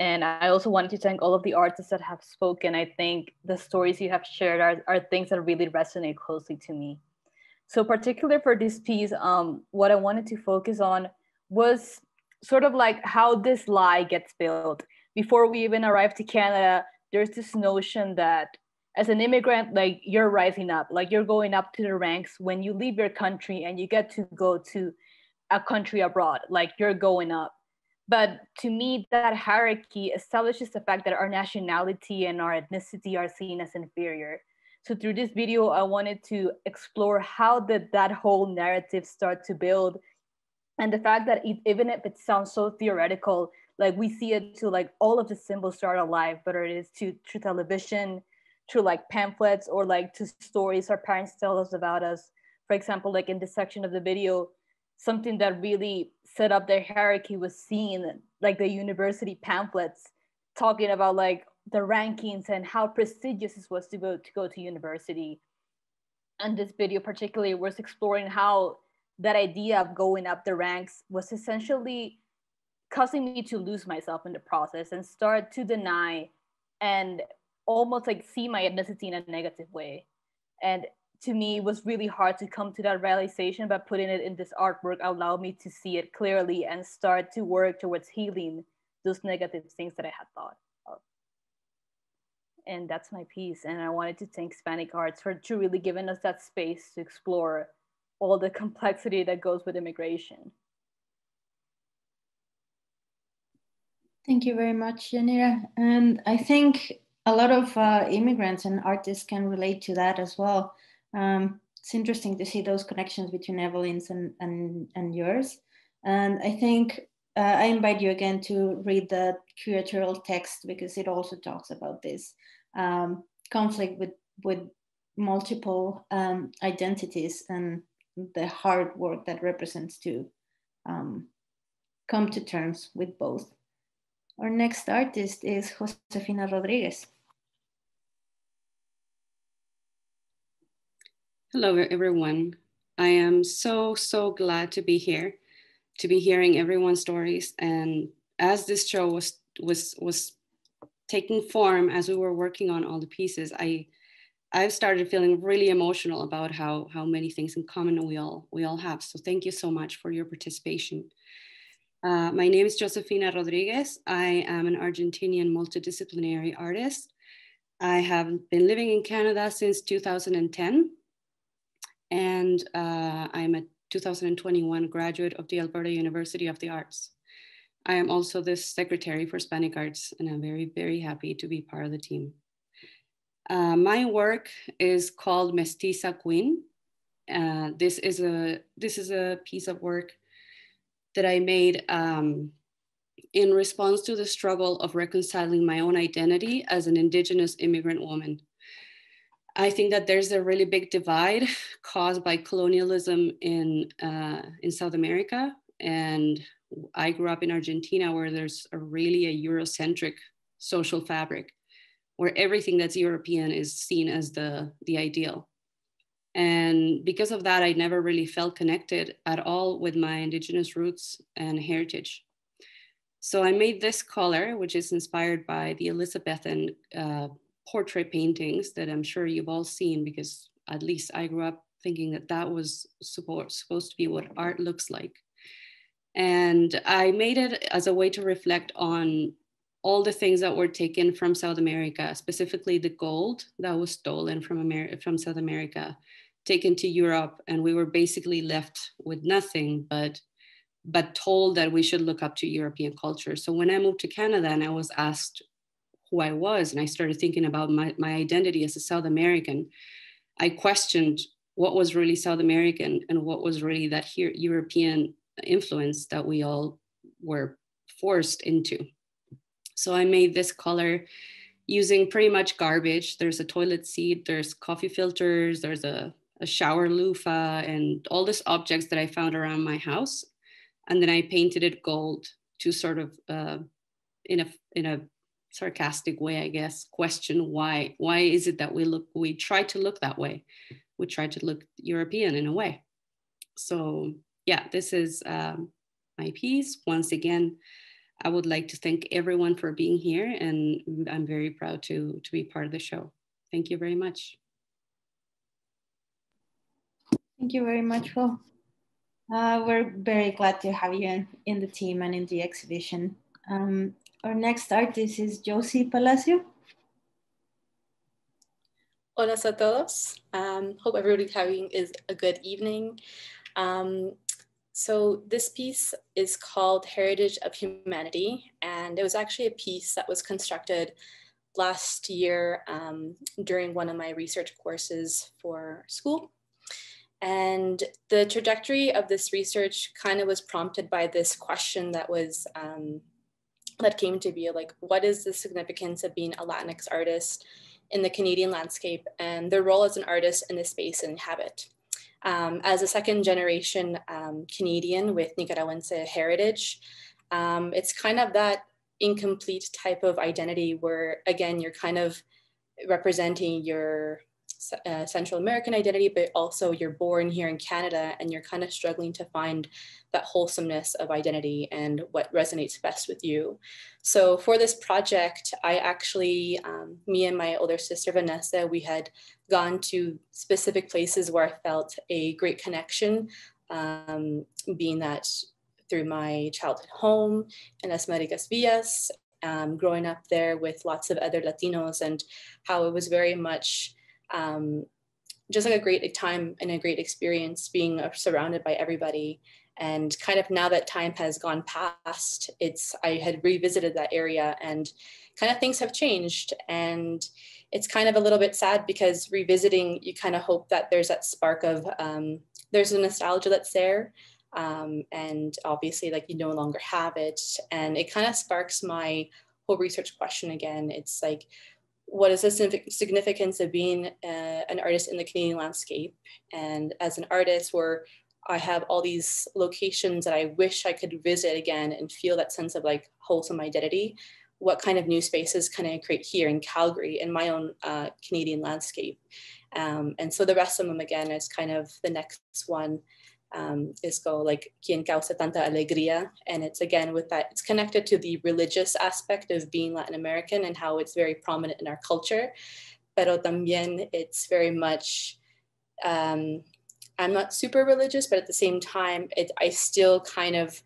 And I also wanted to thank all of the artists that have spoken. I think the stories you have shared are, are things that really resonate closely to me. So particular for this piece, um, what I wanted to focus on was sort of like how this lie gets built. Before we even arrive to Canada, there's this notion that as an immigrant, like you're rising up, like you're going up to the ranks when you leave your country and you get to go to a country abroad, like you're going up. But to me, that hierarchy establishes the fact that our nationality and our ethnicity are seen as inferior. So through this video, I wanted to explore how did that whole narrative start to build and the fact that it, even if it sounds so theoretical like we see it to like all of the symbols start alive whether it is to through television through like pamphlets or like to stories our parents tell us about us. For example like in this section of the video something that really set up their hierarchy was seen like the university pamphlets talking about like the rankings and how prestigious it was to go to go to university. And this video particularly was exploring how that idea of going up the ranks was essentially causing me to lose myself in the process and start to deny and almost like see my ethnicity in a negative way. And to me, it was really hard to come to that realization, but putting it in this artwork allowed me to see it clearly and start to work towards healing those negative things that I had thought of. And that's my piece. And I wanted to thank SpanicArts for really giving us that space to explore all the complexity that goes with immigration. Thank you very much, Janira. And I think a lot of uh, immigrants and artists can relate to that as well. Um, it's interesting to see those connections between Evelyn's and, and, and yours. And I think uh, I invite you again to read the curatorial text because it also talks about this um, conflict with, with multiple um, identities and the hard work that represents to um, come to terms with both. Our next artist is Josefina Rodriguez. Hello, everyone. I am so, so glad to be here, to be hearing everyone's stories. And as this show was, was, was taking form, as we were working on all the pieces, I I've started feeling really emotional about how how many things in common we all we all have. So thank you so much for your participation. Uh, my name is Josefina Rodriguez. I am an Argentinian multidisciplinary artist. I have been living in Canada since 2010, and uh, I'm a 2021 graduate of the Alberta University of the Arts. I am also the secretary for SpanicArts, and I'm very, very happy to be part of the team. Uh, my work is called Mestiza Queen. Uh, this is a this is a piece of work that I made um, in response to the struggle of reconciling my own identity as an indigenous immigrant woman. I think that there's a really big divide <laughs> caused by colonialism in uh, in South America, and I grew up in Argentina, where there's a really a Eurocentric social fabric where everything that's European is seen as the, the ideal. And because of that, I never really felt connected at all with my indigenous roots and heritage. So I made this color, which is inspired by the Elizabethan uh, portrait paintings that I'm sure you've all seen because at least I grew up thinking that that was supposed, supposed to be what art looks like. And I made it as a way to reflect on all the things that were taken from South America, specifically the gold that was stolen from, America, from South America, taken to Europe. And we were basically left with nothing but, but told that we should look up to European culture. So when I moved to Canada and I was asked who I was, and I started thinking about my, my identity as a South American, I questioned what was really South American and what was really that here European influence that we all were forced into. So I made this color using pretty much garbage. There's a toilet seat, there's coffee filters, there's a, a shower loofah, and all these objects that I found around my house. And then I painted it gold to sort of, uh, in a in a sarcastic way, I guess, question why why is it that we look we try to look that way? We try to look European in a way. So yeah, this is um, my piece. Once again, I would like to thank everyone for being here, and I'm very proud to, to be part of the show. Thank you very much. Thank you very much, Will. Uh, we're very glad to have you in, in the team and in the exhibition. Um, our next artist is Josee Palacio. Hola a todos. Um, hope everybody's having is a good evening. Um, so this piece is called Heritage of Humanity, and it was actually a piece that was constructed last year um, during one of my research courses for school. And the trajectory of this research kind of was prompted by this question that was um, that came to be like, what is the significance of being a Latinx artist in the Canadian landscape and their role as an artist in the space and habit? Um, as a second generation um, Canadian with Nicaraguense heritage, um, it's kind of that incomplete type of identity where, again, you're kind of representing your uh, Central American identity, but also you're born here in Canada and you're kind of struggling to find that wholesomeness of identity and what resonates best with you. So for this project, I actually, um, me and my older sister Vanessa, we had gone to specific places where I felt a great connection, um, being that through my childhood home in Las Americas Villas, um, growing up there with lots of other Latinos and how it was very much um, just like a great time and a great experience being surrounded by everybody. And kind of now that time has gone past, it's I had revisited that area and kind of things have changed. And it's kind of a little bit sad because revisiting, you kind of hope that there's that spark of um, there's a nostalgia that's there. Um, and obviously, like you no longer have it. And it kind of sparks my whole research question again. It's like, what is the significance of being uh, an artist in the Canadian landscape? And as an artist, where I have all these locations that I wish I could visit again and feel that sense of like wholesome identity. What kind of new spaces can I create here in Calgary in my own uh, Canadian landscape? Um, and so the rest of them again is kind of the next one um, is called like Quien causa tanta alegría. And it's again with that, it's connected to the religious aspect of being Latin American and how it's very prominent in our culture. Pero también it's very much, um, I'm not super religious, but at the same time, it, I still kind of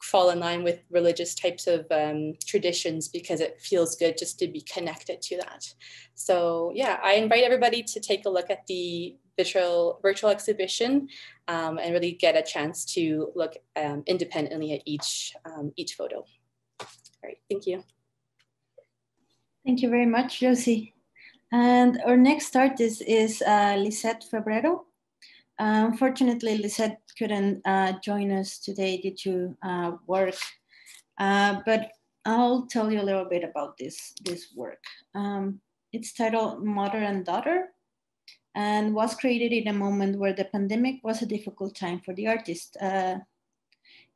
fall in line with religious types of um, traditions because it feels good just to be connected to that. So yeah, I invite everybody to take a look at the virtual virtual exhibition um, and really get a chance to look um, independently at each um, each photo. All right, thank you. Thank you very much, Josee. And our next artist is uh, Lissette Febrero. Uh, unfortunately, Lissette couldn't uh, join us today due to uh, work, uh, but I'll tell you a little bit about this, this work. Um, it's titled Mother and Daughter and was created in a moment where the pandemic was a difficult time for the artist. Uh,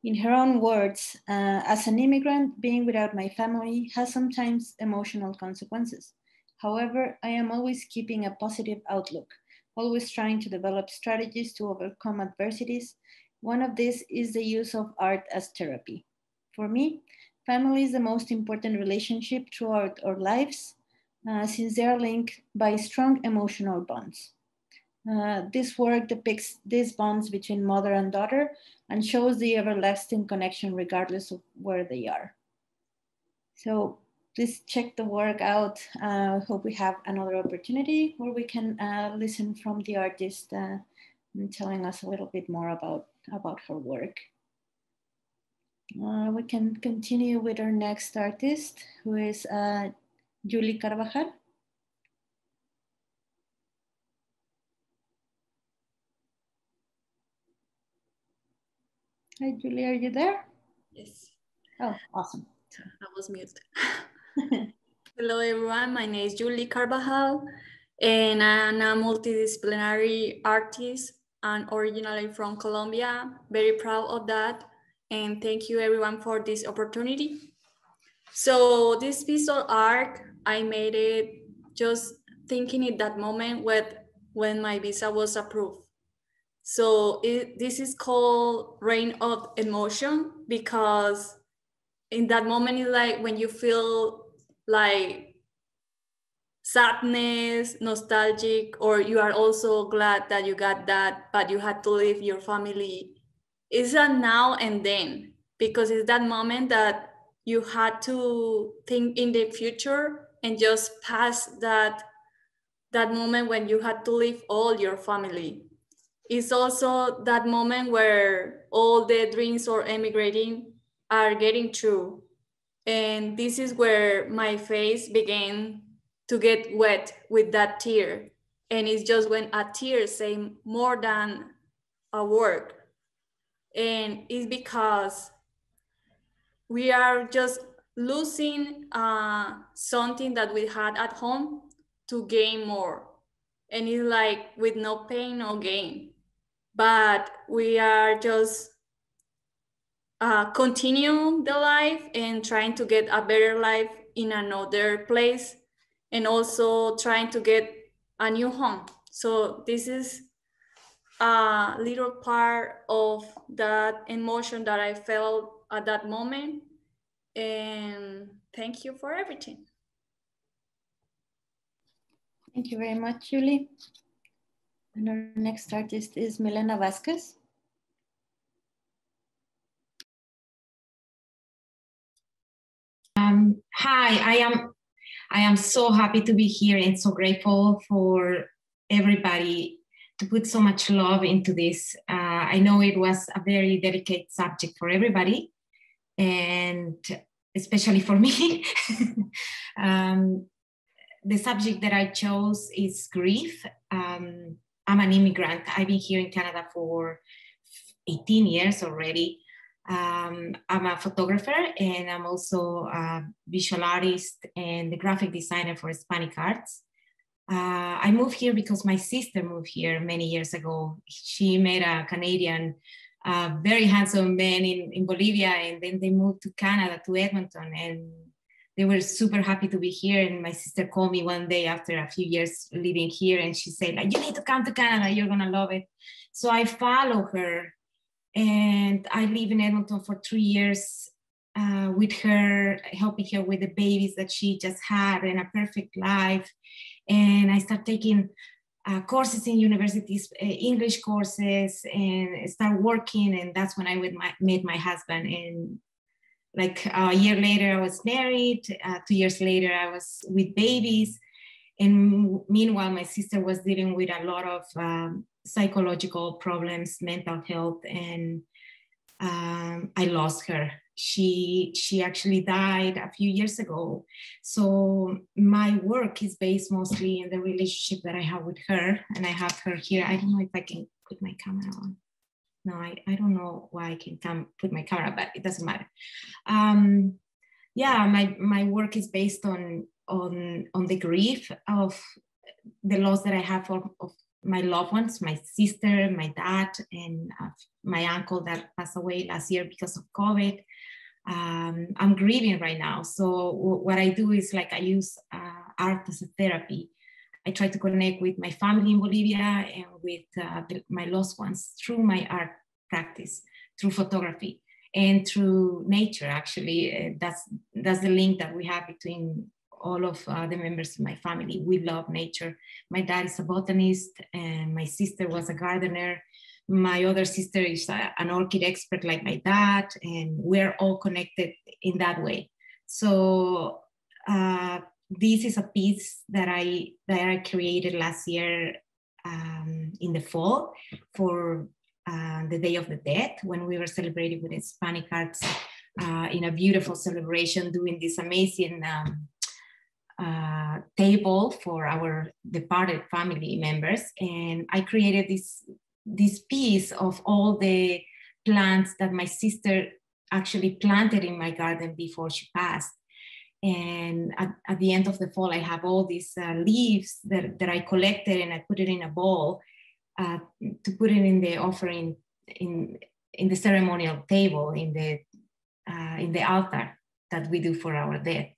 in her own words, as an immigrant, being without my family has sometimes emotional consequences. However, I am always keeping a positive outlook always trying to develop strategies to overcome adversities. One of these is the use of art as therapy. For me, family is the most important relationship throughout our lives uh, since they are linked by strong emotional bonds. Uh, this work depicts these bonds between mother and daughter and shows the everlasting connection regardless of where they are. So please check the work out. I uh, hope we have another opportunity where we can uh, listen from the artist uh, telling us a little bit more about, about her work. Uh, we can continue with our next artist, who is uh, Yuli Carvajal. Hi, Yuli, are you there? Yes. Oh, awesome. I was muted. <laughs> Hello, everyone. My name is Yuli Carvajal, and I'm a multidisciplinary artist and originally from Colombia. Very proud of that. And thank you, everyone, for this opportunity. So this piece of art, I made it just thinking in that moment with, when my visa was approved. So it, this is called rain of emotion because in that moment it's like when you feel like sadness, nostalgic, or you are also glad that you got that, but you had to leave your family. It's a now and then because it's that moment that you had to think in the future and just pass that that moment when you had to leave all your family. It's also that moment where all the dreams or emigrating are getting true. And this is where my face began to get wet with that tear. And it's just when a tear say more than a word. And it's because we are just losing uh, something that we had at home to gain more. And it's like with no pain, no gain. But we are just uh, continue the life and trying to get a better life in another place and also trying to get a new home. So this is a little part of that emotion that I felt at that moment. And thank you for everything. Thank you very much, Yuli. And our next artist is Milena Vasquez. Hi, I am I am so happy to be here and so grateful for everybody to put so much love into this. Uh, I know it was a very delicate subject for everybody, and especially for <laughs> me. um, the subject that I chose is grief. Um, I'm an immigrant. I've been here in Canada for 18 years already. Um, I'm a photographer and I'm also a visual artist and the graphic designer for SpanicArts. Uh, I moved here because my sister moved here many years ago. She met a Canadian, very handsome man in, in Bolivia, and then they moved to Canada, to Edmonton, and they were super happy to be here. And my sister called me one day after a few years living here, and she said, like, "You need to come to Canada. You're gonna love it." So I follow her and I live in Edmonton for three years uh, with her, helping her with the babies that she just had and a perfect life. And I start taking uh, courses in universities, uh, English courses, and start working. And that's when I my, met my husband. And like a year later, I was married. Uh, two years later, I was with babies. And meanwhile, my sister was dealing with a lot of um, psychological problems, mental health, and um, I lost her. She she actually died a few years ago. So my work is based mostly in the relationship that I have with her, and I have her here. I don't know if I can put my camera on. No, I, I don't know why I can come put my camera, but it doesn't matter. Um, yeah, my my work is based on on on the grief of the loss that I have of, of my loved ones, my sister, my dad, and uh, my uncle that passed away last year because of COVID. Um, I'm grieving right now. So what I do is like I use uh, art as a therapy. I try to connect with my family in Bolivia and with uh, the, my lost ones through my art practice, through photography and through nature. Actually, uh, that's that's the link that we have between all of uh, the members of my family. We love nature. My dad is a botanist, and my sister was a gardener. My other sister is a, an orchid expert like my dad, and we're all connected in that way. So uh, this is a piece that I that I created last year um, in the fall for uh, the Day of the Dead when we were celebrating with SpanicArts uh, in a beautiful celebration, doing this amazing um, uh, table for our departed family members. And I created this, this piece of all the plants that my sister actually planted in my garden before she passed. And at, at the end of the fall, I have all these uh, leaves that, that I collected and I put it in a bowl uh, to put it in the offering in, in the ceremonial table in the, uh, in the altar that we do for our dead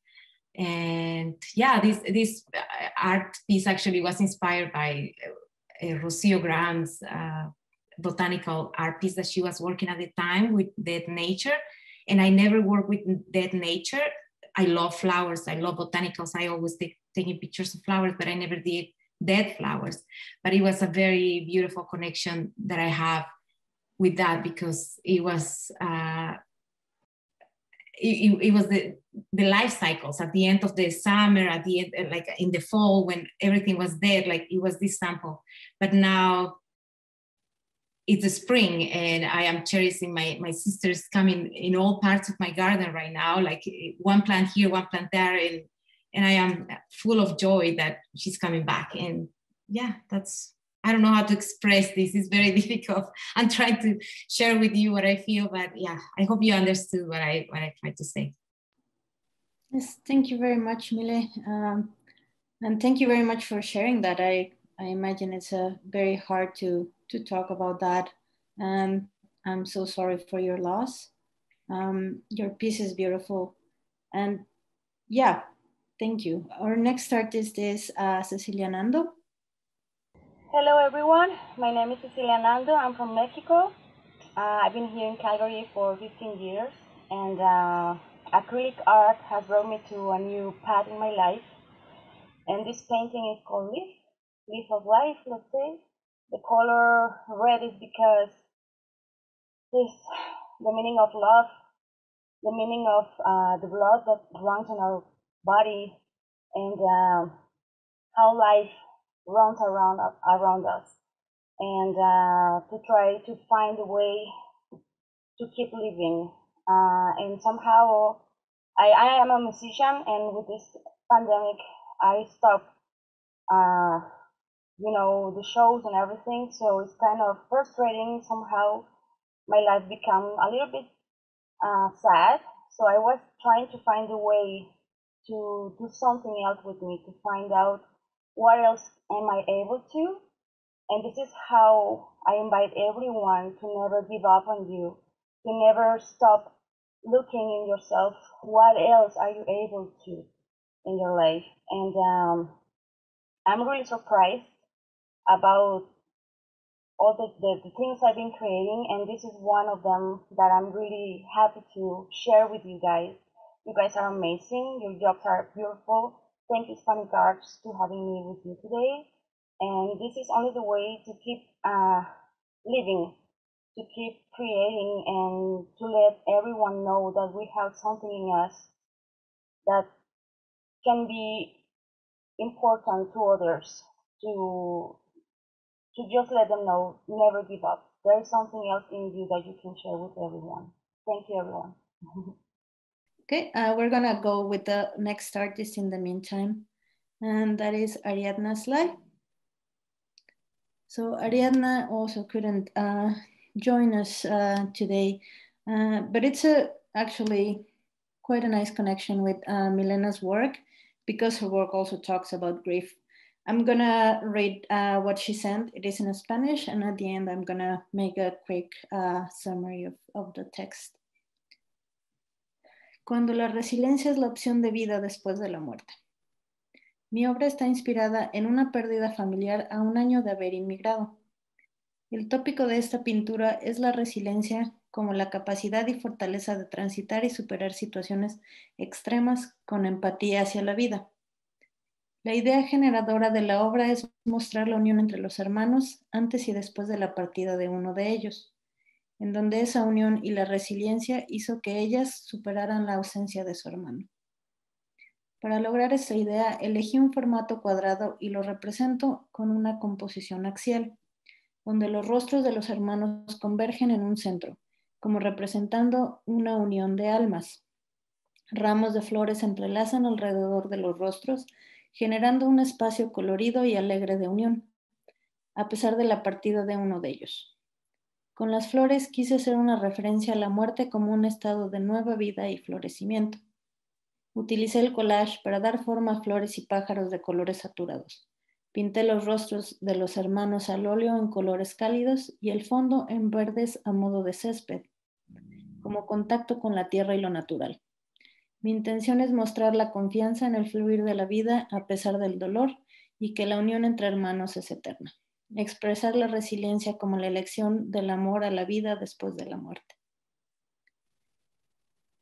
and yeah this this art piece actually was inspired by uh, Rocio Graham's uh, botanical art piece that she was working at the time with dead nature. And I never work with dead nature. I love flowers. I love botanicals. I always take taking pictures of flowers but I never did dead flowers. But it was a very beautiful connection that I have with that because it was uh, it, it, was the, the life cycles at the end of the summer, at the end, eh, like in the fall when everything was dead, like it was this sample. But now it's the spring and I am cherishing my, my sisters coming in all parts of my garden right now, like eh, one plant here, one plant there. And, and I am full of joy that she's coming back. And yeah, that's I don't know how to express this. It's very <laughs> difficult. I'm trying to share with you what I feel, but yeah, I hope you understood what I what I tried to say. Yes, thank you very much, Mile, um, and thank you very much for sharing that. I I imagine it's a uh, very hard to to talk about that. Um, I'm so sorry for your loss. Um, your piece is beautiful, and yeah, thank you. Our next artist is uh, Cecilia Nando. Hello everyone, my name is Cecilia Nando, I'm from Mexico. Uh, I've been here in Calgary for 15 years and uh, acrylic art has brought me to a new path in my life. And this painting is called Leaf, Leaf of Life, let's say. The color red is because this, the meaning of love, the meaning of uh, the blood that runs in our body and uh, how life runs around around us, and uh, to try to find a way to keep living. Uh, and somehow, I, I am a musician, and with this pandemic, I stopped, uh, you know, the shows and everything. So it's kind of frustrating. Somehow, my life become a little bit uh, sad. So I was trying to find a way to do something else with me, to find out what else am I able to? And this is how I invite everyone to never give up on you, to never stop looking in yourself. What else are you able to in your life? And um, I'm really surprised about all the, the, the, things I've been creating, and this is one of them that I'm really happy to share with you guys. You guys are amazing. Your jobs are beautiful. Thank you, SpanicArts, to having me with you today. And this is only the way to keep uh, living, to keep creating, and to let everyone know that we have something in us that can be important to others. To to just let them know, never give up. There is something else in you that you can share with everyone. Thank you, everyone. <laughs> Okay, uh, we're gonna go with the next artist in the meantime, and that is Ariadna Sly. So Ariadna also couldn't uh, join us uh, today, uh, but it's a, actually quite a nice connection with uh, Milena's work because her work also talks about grief. I'm gonna read uh, what she sent. It is in Spanish, and at the end, I'm gonna make a quick summary of, of the text. Cuando la resiliencia es la opción de vida después de la muerte. Mi obra está inspirada en una pérdida familiar a un año de haber inmigrado. El tópico de esta pintura es la resiliencia como la capacidad y fortaleza de transitar y superar situaciones extremas con empatía hacia la vida. La idea generadora de la obra es mostrar la unión entre los hermanos antes y después de la partida de uno de ellos, en donde esa unión y la resiliencia hizo que ellas superaran la ausencia de su hermano. Para lograr esta idea, elegí un formato cuadrado y lo represento con una composición axial, donde los rostros de los hermanos convergen en un centro, como representando una unión de almas. Ramos de flores se entrelazan alrededor de los rostros, generando un espacio colorido y alegre de unión, a pesar de la partida de uno de ellos. Con las flores quise hacer una referencia a la muerte como un estado de nueva vida y florecimiento. Utilicé el collage para dar forma a flores y pájaros de colores saturados. Pinté los rostros de los hermanos al óleo en colores cálidos y el fondo en verdes a modo de césped, como contacto con la tierra y lo natural. Mi intención es mostrar la confianza en el fluir de la vida a pesar del dolor y que la unión entre hermanos es eterna. Expresar la resiliencia como la elección del amor a la vida después de la muerte.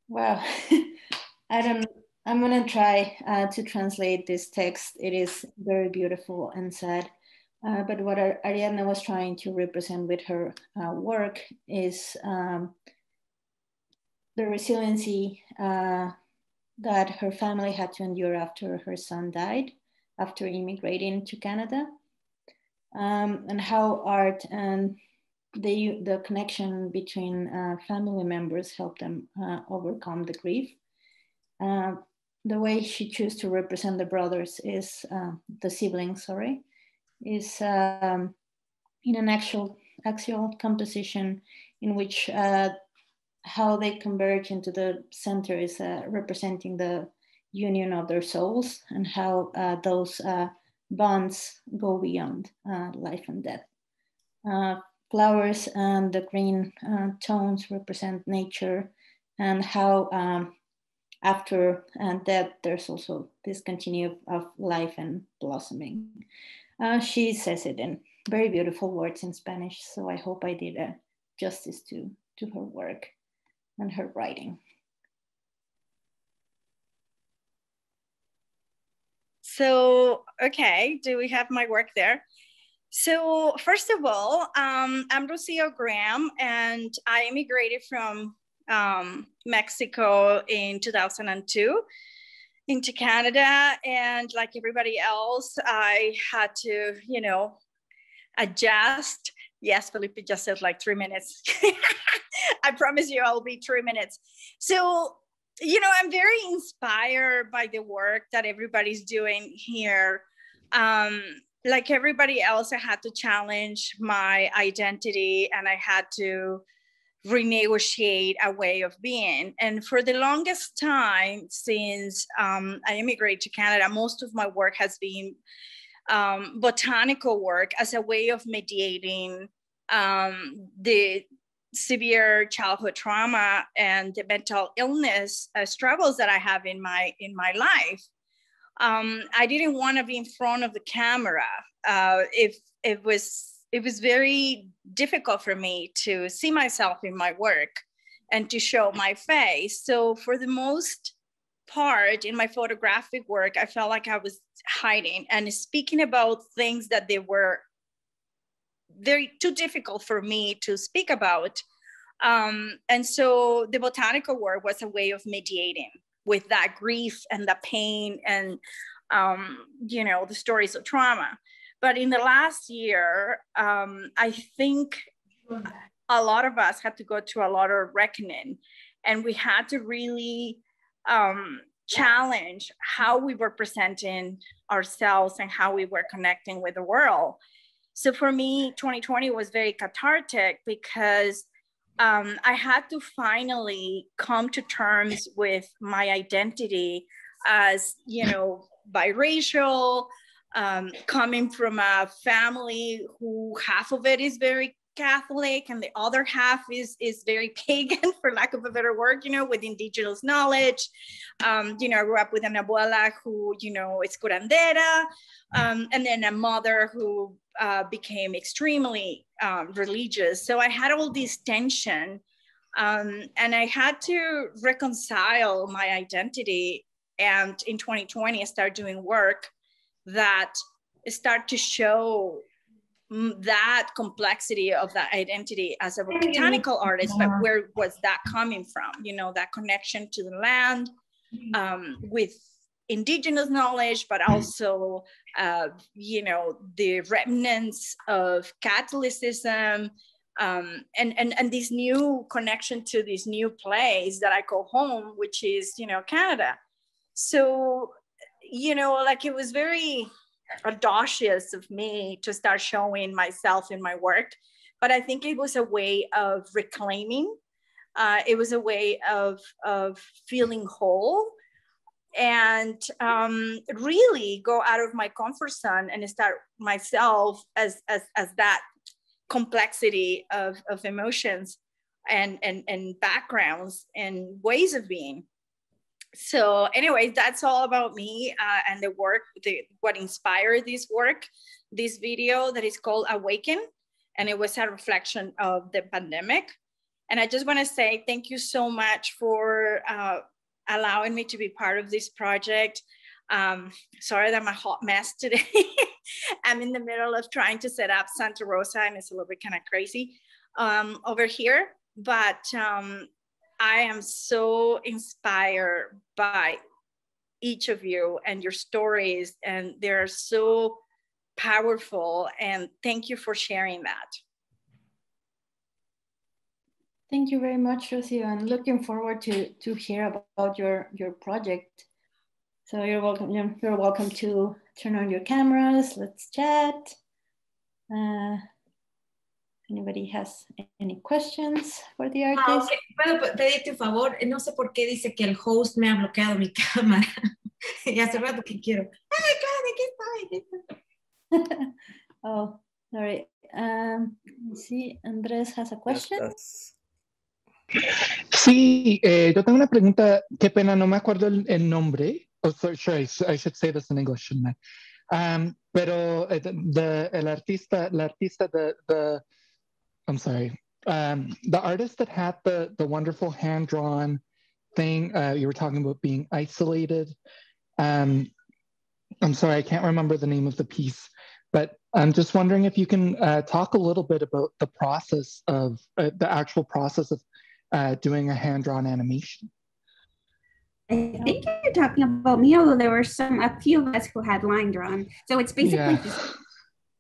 Wow. <laughs> I don't I'm gonna try uh, to translate this text. It is very beautiful and sad. Uh, but what Ariadna was trying to represent with her uh, work is um, the resiliency uh, that her family had to endure after her son died, after immigrating to Canada, um, and how art and the, the connection between uh, family members helped them uh, overcome the grief. Uh, the way she chose to represent the brothers is uh, the siblings, sorry, is um, in an actual axial composition in which uh, how they converge into the center is uh, representing the union of their souls and how those bonds go beyond uh, life and death. flowers and the green tones represent nature and how um, after uh, that, there's also this continuum of life and blossoming. Uh, she says it in very beautiful words in Spanish, so I hope I did uh, justice to, to her work and her writing. So, okay, do we have my work there? So, first of all, um, I'm Rocio Graham, and I immigrated from um, Mexico in 2002 into Canada. And like everybody else, I had to, you know, adjust. Yes, Felipe just said like three minutes. <laughs> I promise you I'll be three minutes. So, you know, I'm very inspired by the work that everybody's doing here. Um, like everybody else, I had to challenge my identity and I had to renegotiate a way of being. And for the longest time, since um, I immigrated to Canada, most of my work has been um, botanical work as a way of mediating um, the severe childhood trauma and mental illness uh, struggles that I have in my in my life. Um, I didn't want to be in front of the camera. Uh, if it was it was very difficult for me to see myself in my work and to show my face. So for the most part in my photographic work, I felt like I was hiding and speaking about things that they were very too difficult for me to speak about. Um, and so the botanical work was a way of mediating with that grief and the pain and um, you know the stories of trauma. But in the last year, um, I think a lot of us had to go to a lot of reckoning and we had to really um, challenge how we were presenting ourselves and how we were connecting with the world. So for me, 2020 was very cathartic because um, I had to finally come to terms with my identity as, you know, biracial, um, coming from a family who half of it is very Catholic and the other half is is very <laughs> pagan, for lack of a better word, you know, with indigenous knowledge. Um, you know, I grew up with an abuela who, you know, is curandera, um, and then a mother who uh, became extremely um, religious. So I had all this tension, um, and I had to reconcile my identity. And in 2020, I started doing work that start to show that complexity of that identity as a botanical artist, but where was that coming from? You know, that connection to the land um, with indigenous knowledge, but also, uh, you know, the remnants of Catholicism um, and, and, and this new connection to this new place that I call home, which is, you know, Canada. So, you know, like it was very, audacious of me to start showing myself in my work. But I think it was a way of reclaiming. Uh, it was a way of, of feeling whole and um, really go out of my comfort zone and start myself as, as, as that complexity of, of emotions and, and, and backgrounds and ways of being so anyway that's all about me uh, and the work the, what inspired this work this video that is called awaken and it was a reflection of the pandemic. And i just want to say thank you so much for uh, allowing me to be part of this project. Um, sorry that i'm a hot mess today. <laughs> I'm in the middle of trying to set up santa rosa and it's a little bit kind of crazy um, over here. But um, I am so inspired by each of you and your stories, and they're so powerful. And thank you for sharing that. Thank you very much, Rocio, and looking forward to to hear about your your project. So you're welcome. You're welcome to turn on your cameras. Let's chat. Uh, Anybody has any questions for the artist? Ah, okay. Puedo pedirte un favor. No sé por qué dice que el host me ha bloqueado mi <laughs> cámara. y hace rato que quiero. ¡Ay, claro! ¿Qué está? oh, sorry. Um, sí, Andrés has a question. Sí, eh, yo tengo una pregunta. Qué pena, no me acuerdo el, el nombre. Oh, sorry, I, I should say this in English, shouldn't I? Um, pero eh, the, el artista, la artista de, de I'm sorry, um, the artist that had the the wonderful hand drawn thing uh, you were talking about being isolated. Um, I'm sorry, I can't remember the name of the piece, but I'm just wondering if you can uh, talk a little bit about the process of uh, the actual process of uh, doing a hand drawn animation. I think you're talking about me, although there were some a few of us who had line drawn. So it's basically yeah. just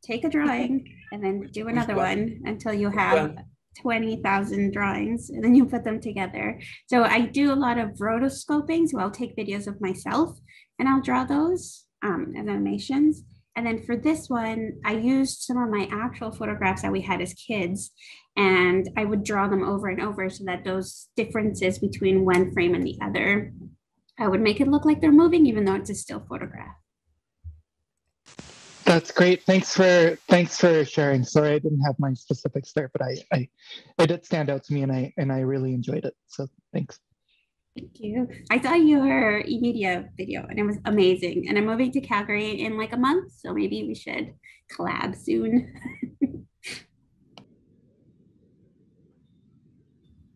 take a drawing and then do another one until you have 20,000 drawings and then you put them together. So I do a lot of rotoscoping. So I'll take videos of myself and I'll draw those um, as animations. And then for this one, I used some of my actual photographs that we had as kids and I would draw them over and over so that those differences between one frame and the other, I would make it look like they're moving even though it's a still photograph. That's great. Thanks for thanks for sharing. Sorry I didn't have my specifics there, but I, I it did stand out to me and I and I really enjoyed it. So thanks. Thank you. I saw your e-media video and it was amazing. And I'm moving to Calgary in like a month, so maybe we should collab soon. <laughs>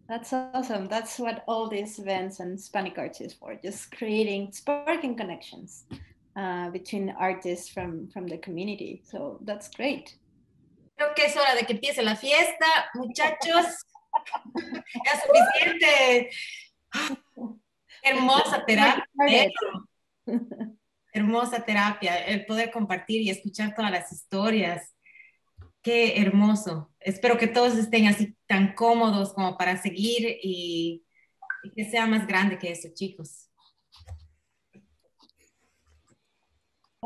That's awesome. That's what all these events and SpanicArts is for, just creating, sparking connections. Uh, between artists from, from the community. So that's great. Creo que es hora de que empiece la fiesta, muchachos. <laughs> es suficiente. Hermosa terapia. Hermosa terapia, el poder compartir y escuchar todas las historias. Qué hermoso. Espero que todos estén así tan cómodos como para seguir y, y que sea más grande que eso, chicos.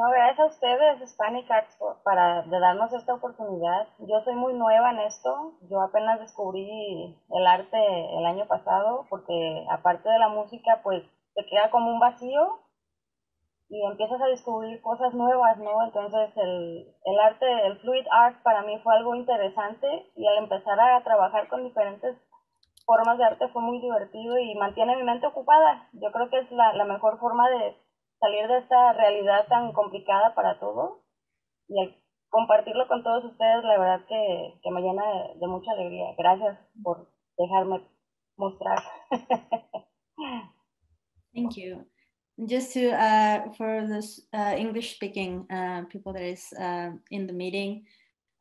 No, gracias a ustedes, Hispanic Arts, para darnos esta oportunidad. Yo soy muy nueva en esto. Yo apenas descubrí el arte el año pasado porque aparte de la música, pues te queda como un vacío. y empiezas a descubrir cosas nuevas, ¿no? Entonces el, el arte, el fluid art para mí fue algo interesante y al empezar a trabajar con diferentes formas de arte fue muy divertido y mantiene mi mente ocupada. Yo creo que es la, la mejor forma de salir de esta realidad tan complicada para todos y compartirlo con todos ustedes, la verdad que, que me llena de, de mucha alegría. Gracias por dejarme mostrar. <laughs> Thank you. Just to uh, for this uh, English speaking uh, people that is uh, in the meeting,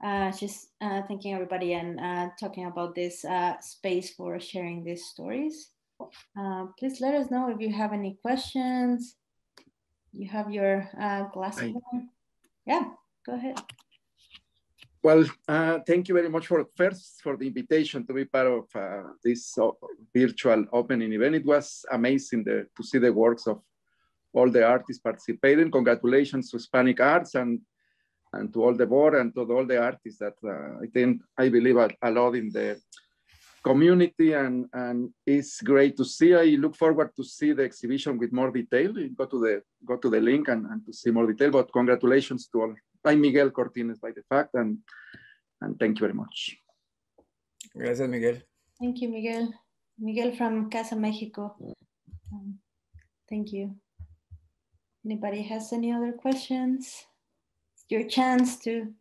uh, just uh, thanking everybody and talking about this space for sharing these stories. Please let us know if you have any questions. You have your uh, glasses on. Yeah, go ahead. Well, uh, thank you very much for first for the invitation to be part of uh, this uh, virtual opening event. It was amazing the, to see the works of all the artists participating. Congratulations to SpanicArts and and to all the board and to all the artists that uh, I think I believe a, a lot in the community and and it's great to see. I look forward to see the exhibition with more detail. Go to the go to the link and, and to see more detail. But congratulations to all. I'm Miguel Cortines by the fact and and thank you very much. Gracias, Miguel. Thank you, Miguel. Miguel from Casa Mexico. Um, thank you. Anybody has any other questions? It's your chance to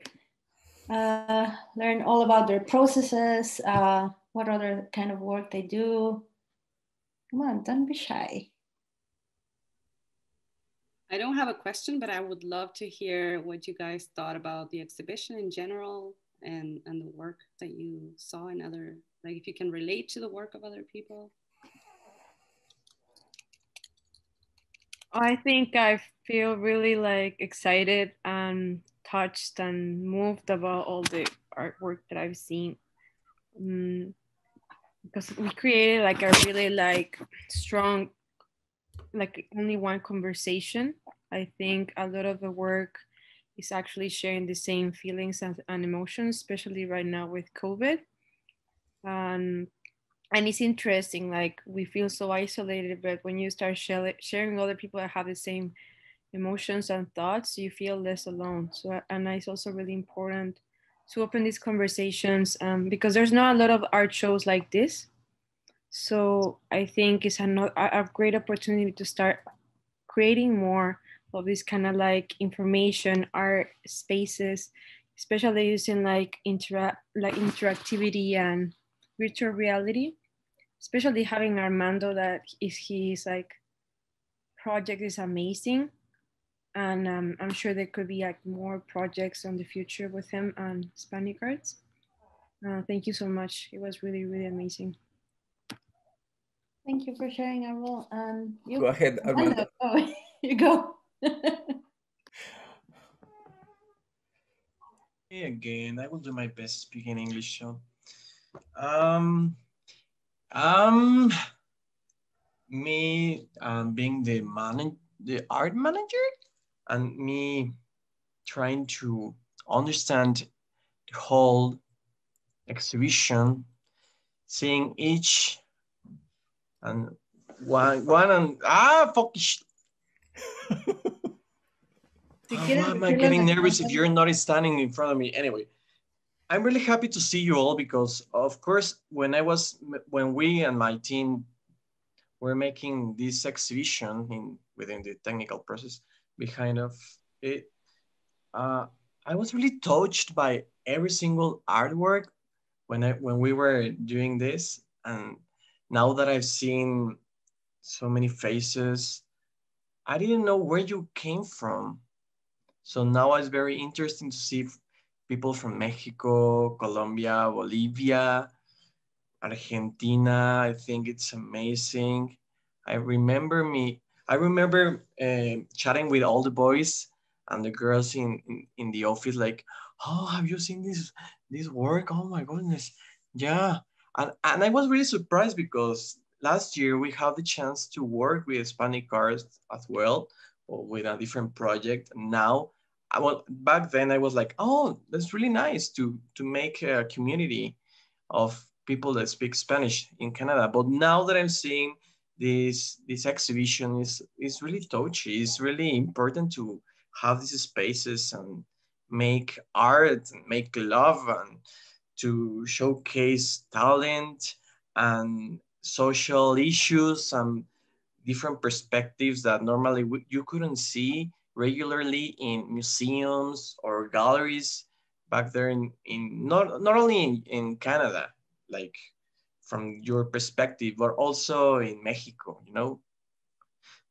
uh, learn all about their processes, uh, what other kind of work they do. Come on, don't be shy. I don't have a question, but I would love to hear what you guys thought about the exhibition in general and, and the work that you saw in other, like if you can relate to the work of other people. I think I feel really like excited and touched and moved about all the artwork that I've seen. Mm, because we created like a really like strong, like only one conversation. I think a lot of the work is actually sharing the same feelings and, and emotions, especially right now with COVID. And and it's interesting like we feel so isolated but when you start share, sharing other people that have the same emotions and thoughts you feel less alone so and it's also really important to open these conversations um, because there's not a lot of art shows like this. So i think it's a, a great opportunity to start creating more of this kind of like information art spaces especially using like intera- like interactivity and virtual reality. Especially having armando that is his like project is amazing and um, i'm sure there could be like more projects on the future with him and SpanicArts uh, thank you so much it was really really amazing Thank you for sharing, Armel. Um, you Go ahead, <laughs> Armando. Oh, <laughs> you go. <laughs> Hey again, I will do my best speaking English. So, um, um, me um, being the man, the art manager, and me trying to understand the whole exhibition, seeing each and one, one and ah, fuck. Oh, why am I getting nervous if you're not standing in front of me? Anyway, I'm really happy to see you all because, of course, when I was, when we and my team were making this exhibition in within the technical process behind of it, uh, I was really touched by every single artwork when I when we were doing this, and now that I've seen so many faces, I didn't know where you came from. So now it's very interesting to see people from Mexico, Colombia, Bolivia, Argentina. I think it's amazing. I remember me, I remember uh, chatting with all the boys and the girls in, in, in the office, like, oh, have you seen this, this work? Oh my goodness. Yeah. And, and I was really surprised because last year we had the chance to work with Hispanic artists as well, or with a different project. Now, I well, back then I was like, oh, that's really nice to to make a community of people that speak Spanish in Canada. But now that I'm seeing this this exhibition is is really touchy. It's really important to have these spaces and make art and make love and to showcase talent and social issues and different perspectives that normally you couldn't see regularly in museums or galleries back there in, in not, not only in, in Canada, like from your perspective, but also in Mexico, you know?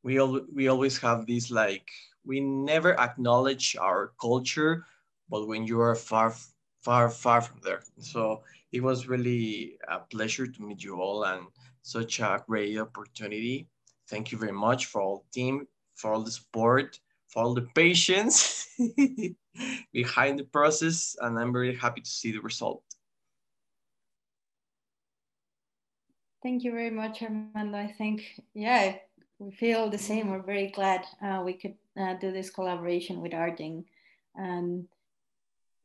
We, al we always have this like, we never acknowledge our culture, but when you are far, far, far from there. So it was really a pleasure to meet you all and such a great opportunity. Thank you very much for all team, for all the support, for all the patience <laughs> behind the process. And I'm very happy to see the result. Thank you very much, Armando. I think, yeah, we feel the same. We're very glad uh, we could uh, do this collaboration with Arting. And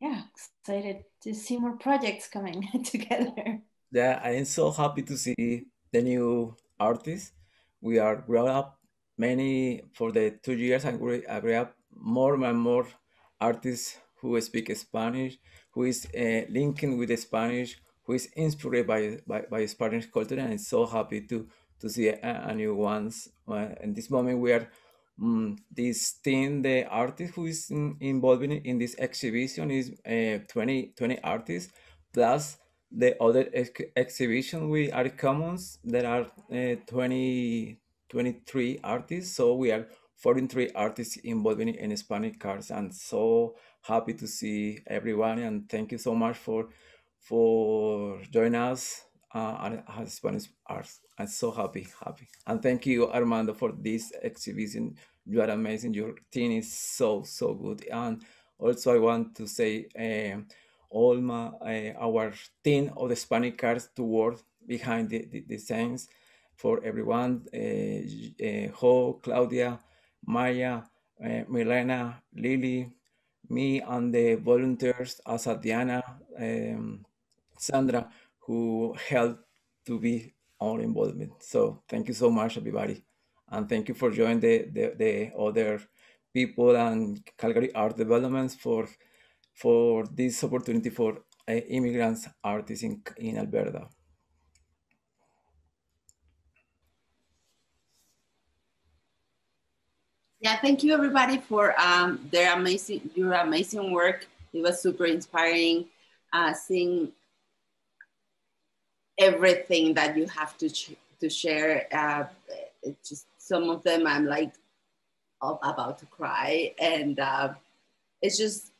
yeah, excited to see more projects coming <laughs> together. Yeah, I am so happy to see the new artists. We are growing up many for the two years and we agree up more and more artists who speak Spanish, who is uh, linking with the Spanish, who is inspired by, by, by Spanish culture and is so happy to to see a, a new ones. Uh, in this moment, we are um, this team, the artist who is in, involved in, in, this exhibition is uh, 20, 20 artists plus the other ex exhibition with Art Commons. There are uh, 20, 23 artists, so we are 43 artists involved in, in SpanicArts. and so happy to see everyone and thank you so much for for joining us uh, at Spanish Arts. I'm so happy, happy. And thank you, Armando, for this exhibition. You are amazing. Your team is so, so good. And also I want to say uh, all my, uh, our team of the SpanicArts to work behind the, the, the scenes for everyone. Uh, uh, Ho, Claudia, Maya, uh, Milena, Lily, me and the volunteers, Asa Diana, um, Sandra, who helped to be all involvement. So thank you so much, everybody. And thank you for joining the, the, the other people and Calgary Art Developments for for this opportunity for uh, immigrants artists in, in Alberta. Yeah, thank you everybody for um, their amazing, your amazing work. It was super inspiring uh, seeing everything that you have to to share. Uh, just some of them I'm like about to cry, and uh, it's just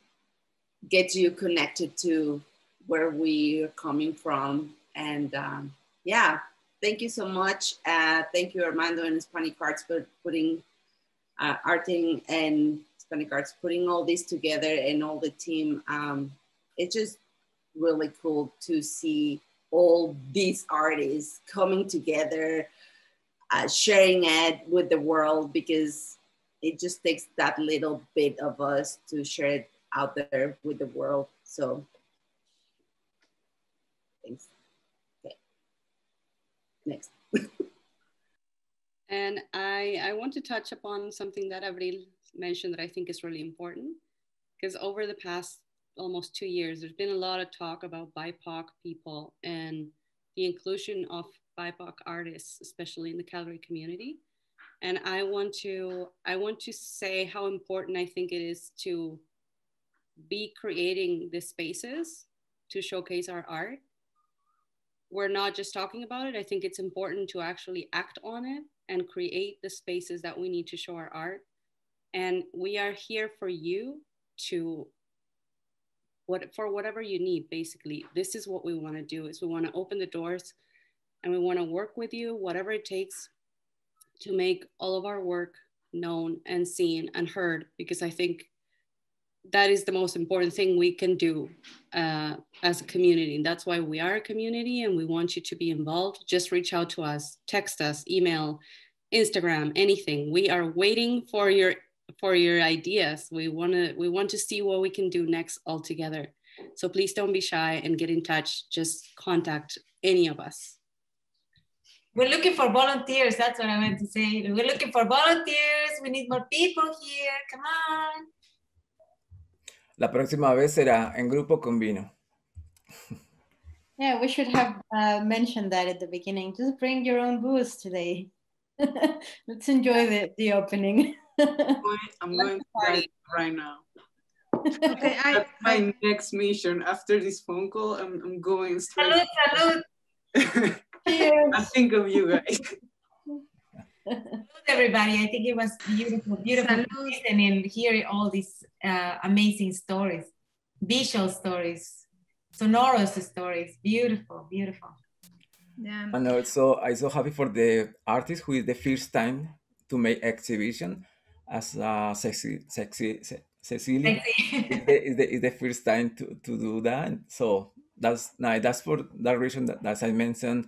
gets you connected to where we're coming from. And um, yeah, thank you so much. Uh, thank you, Armando and SpanicArts for putting uh, Arting and SpanicArts putting all this together and all the team. Um, it's just really cool to see all these artists coming together, uh, sharing it with the world because it just takes that little bit of us to share it out there with the world. So thanks. Okay. Next. <laughs> and I, I want to touch upon something that Avril mentioned that I think is really important because over the past almost two years, there's been a lot of talk about BIPOC people and the inclusion of BIPOC artists, especially in the Calgary community. And I want to I want to say how important I think it is to be creating the spaces to showcase our art. We're not just talking about it. I think it's important to actually act on it and create the spaces that we need to show our art. And we are here for you to what for whatever you need basically this is what we want to do is we want to open the doors and we want to work with you whatever it takes to make all of our work known and seen and heard because i think that is the most important thing we can do uh, as a community and that's why we are a community and we want you to be involved. Just reach out to us text us email instagram anything. We are waiting for your for your ideas. We want to we want to see what we can do next all together. So please don't be shy and get in touch. Just contact any of us. We're looking for volunteers. That's what I meant to say. We're looking for volunteers. We need more people here. Come on. La próxima vez será en grupo con vino. Yeah, we should have uh, mentioned that at the beginning. Just bring your own booze today. <laughs> Let's enjoy the, the opening. <laughs> I'm going to write right now. Okay, I, That's my next mission. After this phone call, I'm, I'm going straight. Salud, salud. <laughs> I think of you guys. <laughs> everybody. I think it was beautiful, beautiful to listen and hearing all these uh, amazing stories, visual stories, sonorous stories. Beautiful, beautiful. Yeah. And also, I'm so happy for the artist who is the first time to make exhibition as uh, sexy, sexy, Ce- Cecilia. Sexy. <laughs> is, the, is, the, is the first time to, to do that. So that's nice. That's for that reason that, as I mentioned,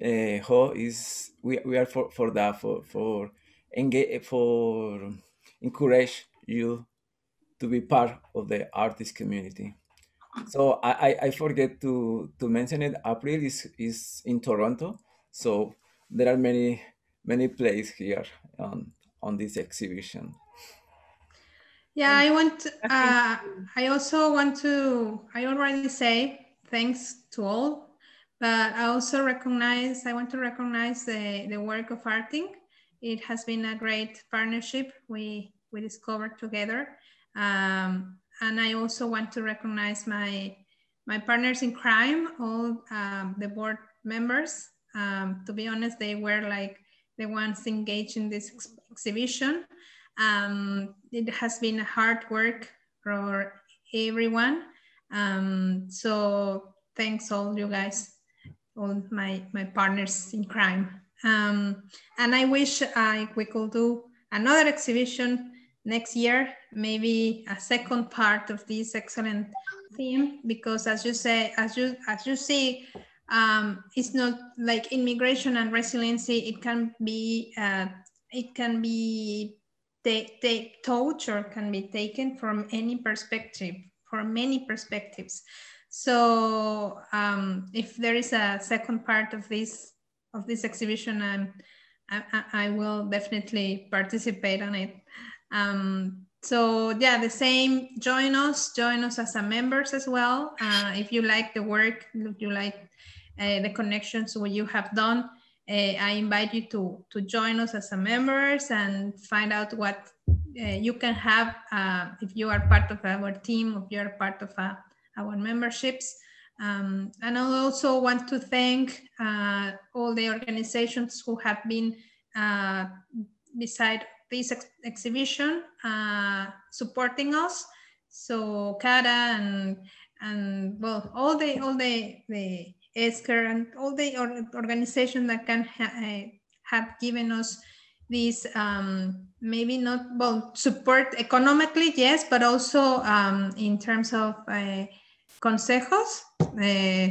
uh, Ho is we, we are for, for that for for engage for encourage you to be part of the artist community. So I, I, I forget to, to mention it. April is, is in Toronto. So there are many many plays here on on this exhibition. Yeah, I want. Uh, I also want to. I already say thanks to all, but I also recognize. I want to recognize the the work of Arting. It has been a great partnership we we discovered together, um, and I also want to recognize my my partners in crime, all um, the board members. Um, to be honest, they were like the ones engaged in this ex exhibition. Um, it has been a hard work for everyone. Um, so thanks all you guys, all my, my partners in crime. Um, and I wish I, we could do another exhibition next year, maybe a second part of this excellent theme, because as you say, as you, as you see, um, it's not like immigration and resiliency, it can be, uh, it can be take, take touch or can be taken from any perspective, from many perspectives. So um, if there is a second part of this of this exhibition, I'm, I, I will definitely participate on it. Um, so yeah, the same, join us, join us as a members as well. Uh, if you like the work, if you like uh, the connections what you have done, uh, I invite you to, to join us as a members and find out what uh, you can have if you are part of our team, if you are part of our memberships. Um, and I also want to thank all the organizations who have been beside this ex exhibition uh, supporting us. So Cara and and well, all the all the the ESCAR and all the or organizations that can ha have given us this um, maybe not well support economically yes but also um, in terms of uh, consejos uh,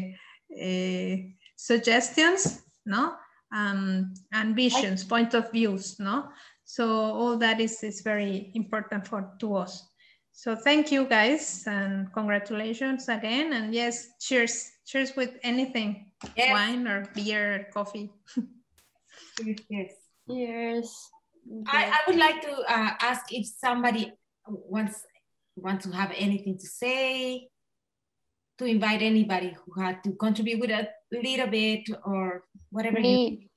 uh, suggestions no? Um, and visions point of views no? So all that is is very important for to us. So thank you guys and congratulations again and yes cheers cheers with anything Yes. wine or beer or coffee Yes. Cheers. I, I would like to uh, ask if somebody wants wants to have anything to say, to invite anybody who had to contribute with a little bit or whatever. You, Me,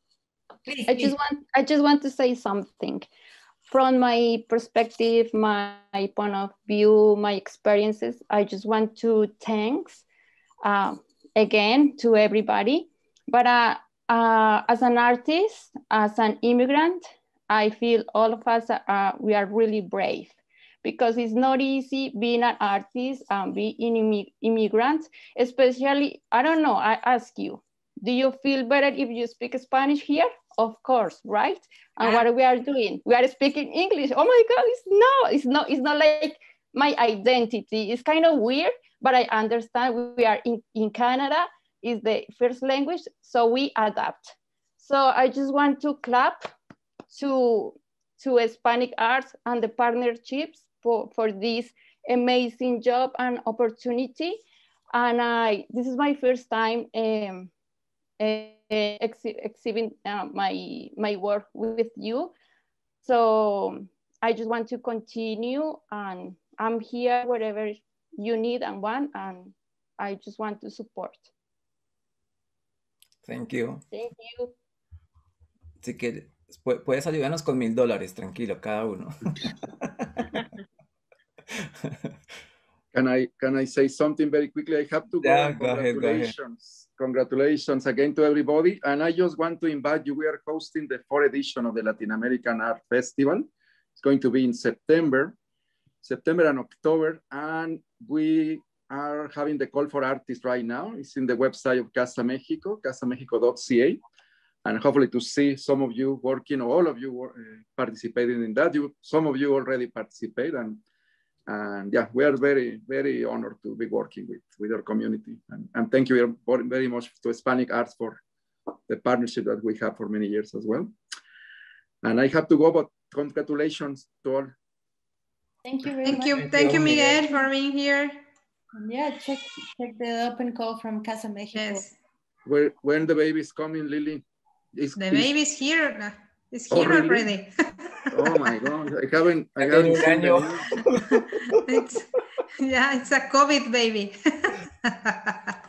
please, I please. just want I just want to say something from my perspective, my point of view, my experiences. I just want to thanks uh, again to everybody. But uh, uh, as an artist, as an immigrant, I feel all of us uh, we are really brave because it's not easy being an artist and being immi- immigrants, especially. I don't know. I ask you, do you feel better if you speak Spanish here? Of course, right? And what we are doing, we are speaking English. Oh my God, it's no, it's not, it's not like my identity. It's kind of weird, but I understand we are in, in Canada, is the first language, so we adapt. So I just want to clap to to SpanicArts and the partnerships for, for this amazing job and opportunity. And I, this is my first time um, exhi exhibiting uh, my my work with you. So I just want to continue and I'm here wherever you need and want and I just want to support. Thank you. Thank you. Así que puedes ayudarnos con mil dólares, tranquilo, cada uno. <laughs> can I can I say something very quickly? I have to go. Yeah, go ahead, go ahead. Congratulations again to everybody. And I just want to invite you. We are hosting the fourth edition of the Latin American Art Festival. It's going to be in September, September and October. And we are having the call for artists right now. It's in the website of Casa Mexico, casamexico.ca. And hopefully to see some of you working, or all of you uh, participating in that. You, some of you already participate. And and yeah, we are very, very honored to be working with, with our community. And, and thank you very, very much to SpanicArts for the partnership that we have for many years as well. And I have to go, but congratulations to all. Thank you very thank much. You. Thank, thank you, Miguel, for being here. And yeah, check check the open call from Casa Mexico. Yes. Where, when the baby is coming, Lily? Is, the baby's here. It's here oh, really? already. <laughs> oh my God. I haven't, I haven't seen <laughs> it's, Yeah, it's a COVID baby. uh,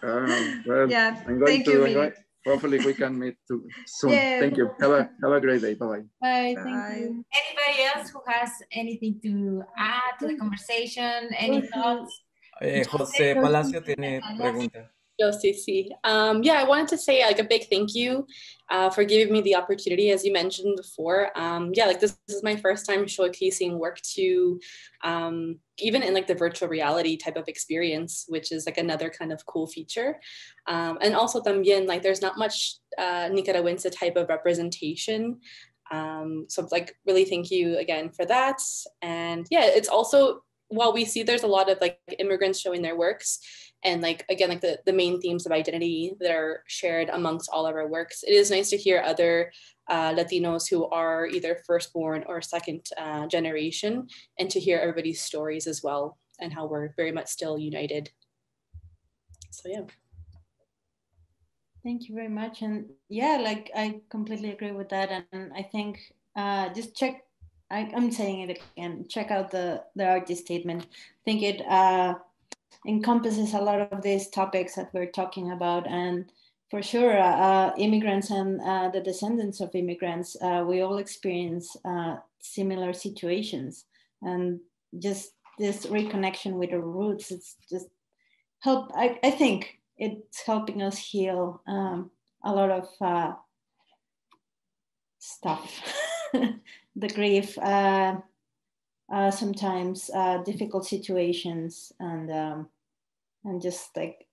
<laughs> well, yeah, I'm going Thank to, you, going, hopefully we can meet too soon. Yeah. Thank you. Have a, have a great day. Bye-bye. Bye. Thank Bye. you. Anybody else who has anything to add to the conversation? Any <laughs> thoughts? Eh, Josee Palacio tiene pregunta. CC. Um, yeah, I wanted to say like a big thank you uh, for giving me the opportunity, as you mentioned before. Um, yeah, like this, this, is my first time showcasing work to um, even in like the virtual reality type of experience, which is like another kind of cool feature. Um, and also también like there's not much uh, Nicaragüense type of representation. Um, so like really thank you again for that. And yeah, it's also while we see there's a lot of like immigrants showing their works and like again like the, the main themes of identity that are shared amongst all of our works it is nice to hear other uh, latinos who are either firstborn or second uh, generation and to hear everybody's stories as well and how we're very much still united so yeah thank you very much and yeah like i completely agree with that and i think uh, just check I, am saying it again. Check out the the artist statement. I think it uh, encompasses a lot of these topics that we're talking about, and for sure, uh, uh immigrants and uh, the descendants of immigrants, uh, we all experience similar situations, and just this reconnection with our roots. It's just help. I, I think it's helping us heal um, a lot of stuff. <laughs> the grief, uh, sometimes uh, difficult situations, and um, and just like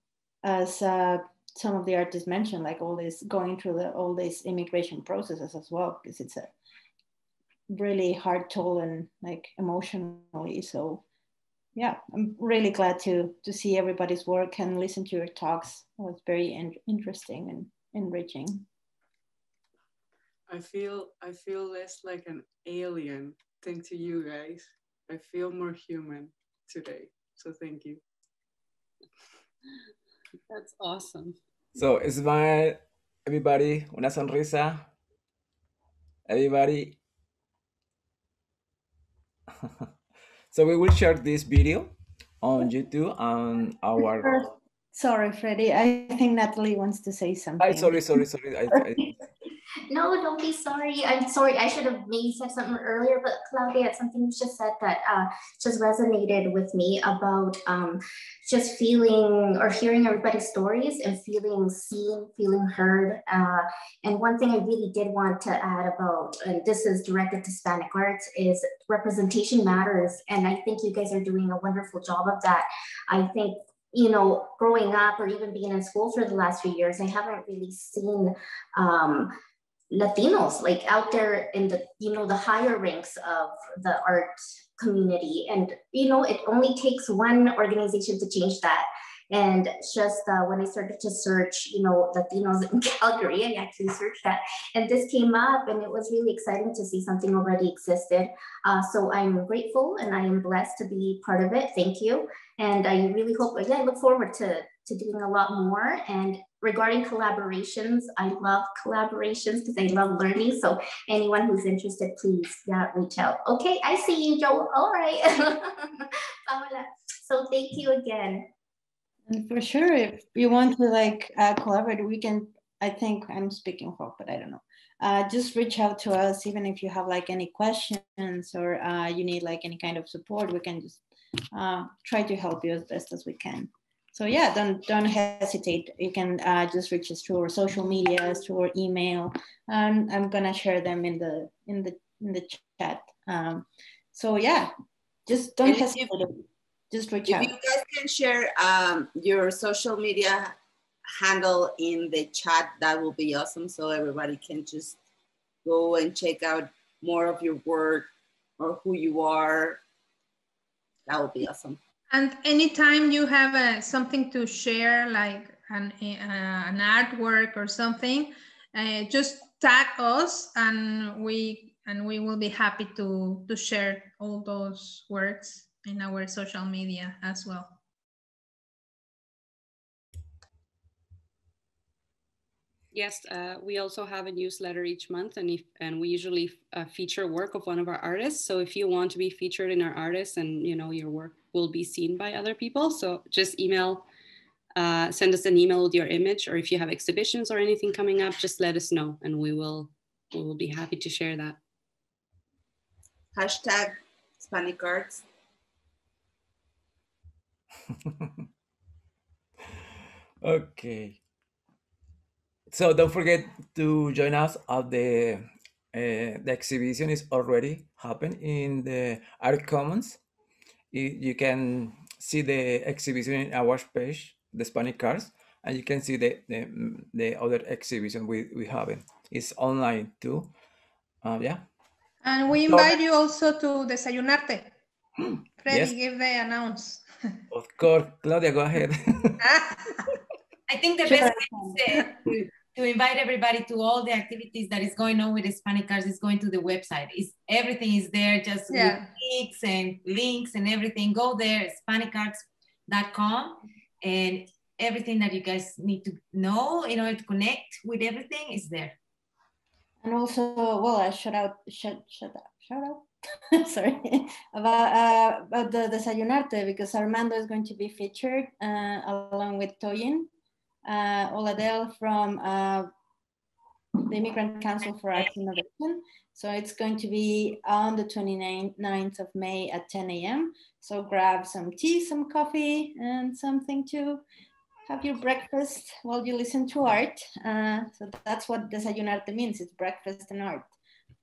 as uh, some of the artists mentioned, like all this going through the, all these immigration processes as well, because it's a really hard toll and like emotionally. So yeah, I'm really glad to to see everybody's work and listen to your talks. It was very in interesting and enriching. I feel I feel less like an alien thanks to you guys. I feel more human today. So thank you. That's awesome. So smile, everybody. Una sonrisa. Everybody. <laughs> so we will share this video on YouTube and our. Sorry, Fredy. I think Natalie wants to say something. I sorry, sorry, sorry. I, I... <laughs> No, don't be sorry. I'm sorry. I should have maybe said something earlier, but Claudia, something you just said that uh, just resonated with me about um, just feeling or hearing everybody's stories and feeling seen, feeling heard. Uh, and one thing I really did want to add about, and this is directed to SpanicArts, is representation matters. And I think you guys are doing a wonderful job of that. I think you know, growing up or even being in school for the last few years, I haven't really seen um, Latinos like out there in the, you know, the higher ranks of the art community. And, you know, it only takes one organization to change that. And just uh, when I started to search, you know, Latinos in <laughs> Calgary, I actually searched that, and this came up, and it was really exciting to see something already existed. Uh, so I'm grateful, and I am blessed to be part of it. Thank you, and I really hope, yeah, I look forward to to doing a lot more. And regarding collaborations, I love collaborations because I love learning. So anyone who's interested, please yeah, reach out. Okay, I see you, Joe. All right. <laughs> Paola. So thank you again. And for sure, if you want to like uh, collaborate, we can, I think I'm speaking for, but I don't know. Uh, just reach out to us, even if you have like any questions or uh, you need like any kind of support, we can just uh, try to help you as best as we can. So yeah, don't don't hesitate. You can uh, just reach us through our social media, through our email, and I'm gonna share them in the in the in the chat. Um, so yeah, just don't And if- hesitate. Just reach If out. you guys can share um, your social media handle in the chat, that will be awesome. So everybody can just go and check out more of your work or who you are. That would be awesome. And anytime you have uh, something to share, like an, uh, an artwork or something, uh, just tag us and we and we will be happy to to share all those works in our social media as well. Yes, uh, we also have a newsletter each month, and if and we usually uh, feature work of one of our artists. So if you want to be featured in our artists, and you know your work will be seen by other people, so just email, uh, send us an email with your image, or if you have exhibitions or anything coming up, just let us know, and we will we will be happy to share that. Hashtag SpanicArts. <laughs> Okay. So don't forget to join us at the uh, the exhibition is already happened in the Arts Commons. You, you can see the exhibition in our page, the SpanicArts, and you can see the the, the other exhibition we we have. it. It's online too. Uh, yeah. And we So- invite you also to Desayunarte. <gasps> Freddy, Yes. give the announce. Of course, Claudia, go ahead. <laughs> <laughs> I think the best way is, uh, to, invite everybody to all the activities that is going on with SpanicArts is going to the website. Is everything is there, just Yeah. with links and links and everything. Go there, spanicarts.com, and everything that you guys need to know in order to connect with everything is there. And also, well, I shout out, shout, shout out, shout out. <laughs> Sorry about uh, about the Desayunarte because Armando is going to be featured uh, along with Toyin uh, Oladele from uh, the Immigrant Council for Arts Innovation. So it's going to be on the 29th of May at 10 a.m. So grab some tea, some coffee, and something to have your breakfast while you listen to art. Uh, so that's what desayunarte means, it's breakfast and art.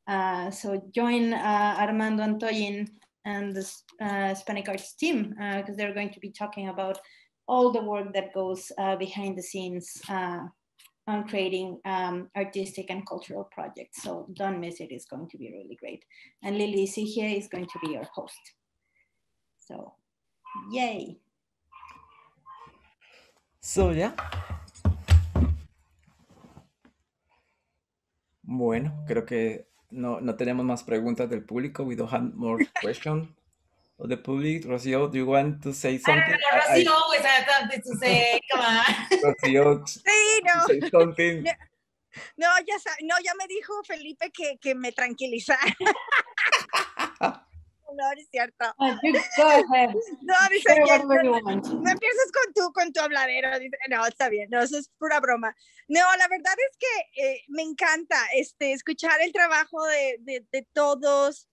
Uh, so join uh, Armando and Toyin and the uh, SpanicArts team because they're going to be talking about all the work that goes uh, behind the scenes uh, on creating um, artistic and cultural projects. So don't miss it, it's going to be really great. And Lily Sige is going to be your host. So yay. So yeah. Bueno, creo que no, no tenemos más preguntas del público. We don't have more <laughs> questions the public. Rocío, do you want to say I something? don't know, Rosie always has something to say. Come on. <laughs> Rocío, Sí, no. <laughs> say something. No, ya, sa- no, ya me dijo Felipe que, que me tranquilizara. <laughs> No, no es cierto. Ah. No, dice you no, no empieces con tú, con tu habladero. No, está bien, no, eso es pura broma. No, la verdad es que eh, me encanta este, escuchar el trabajo de, de, de todos.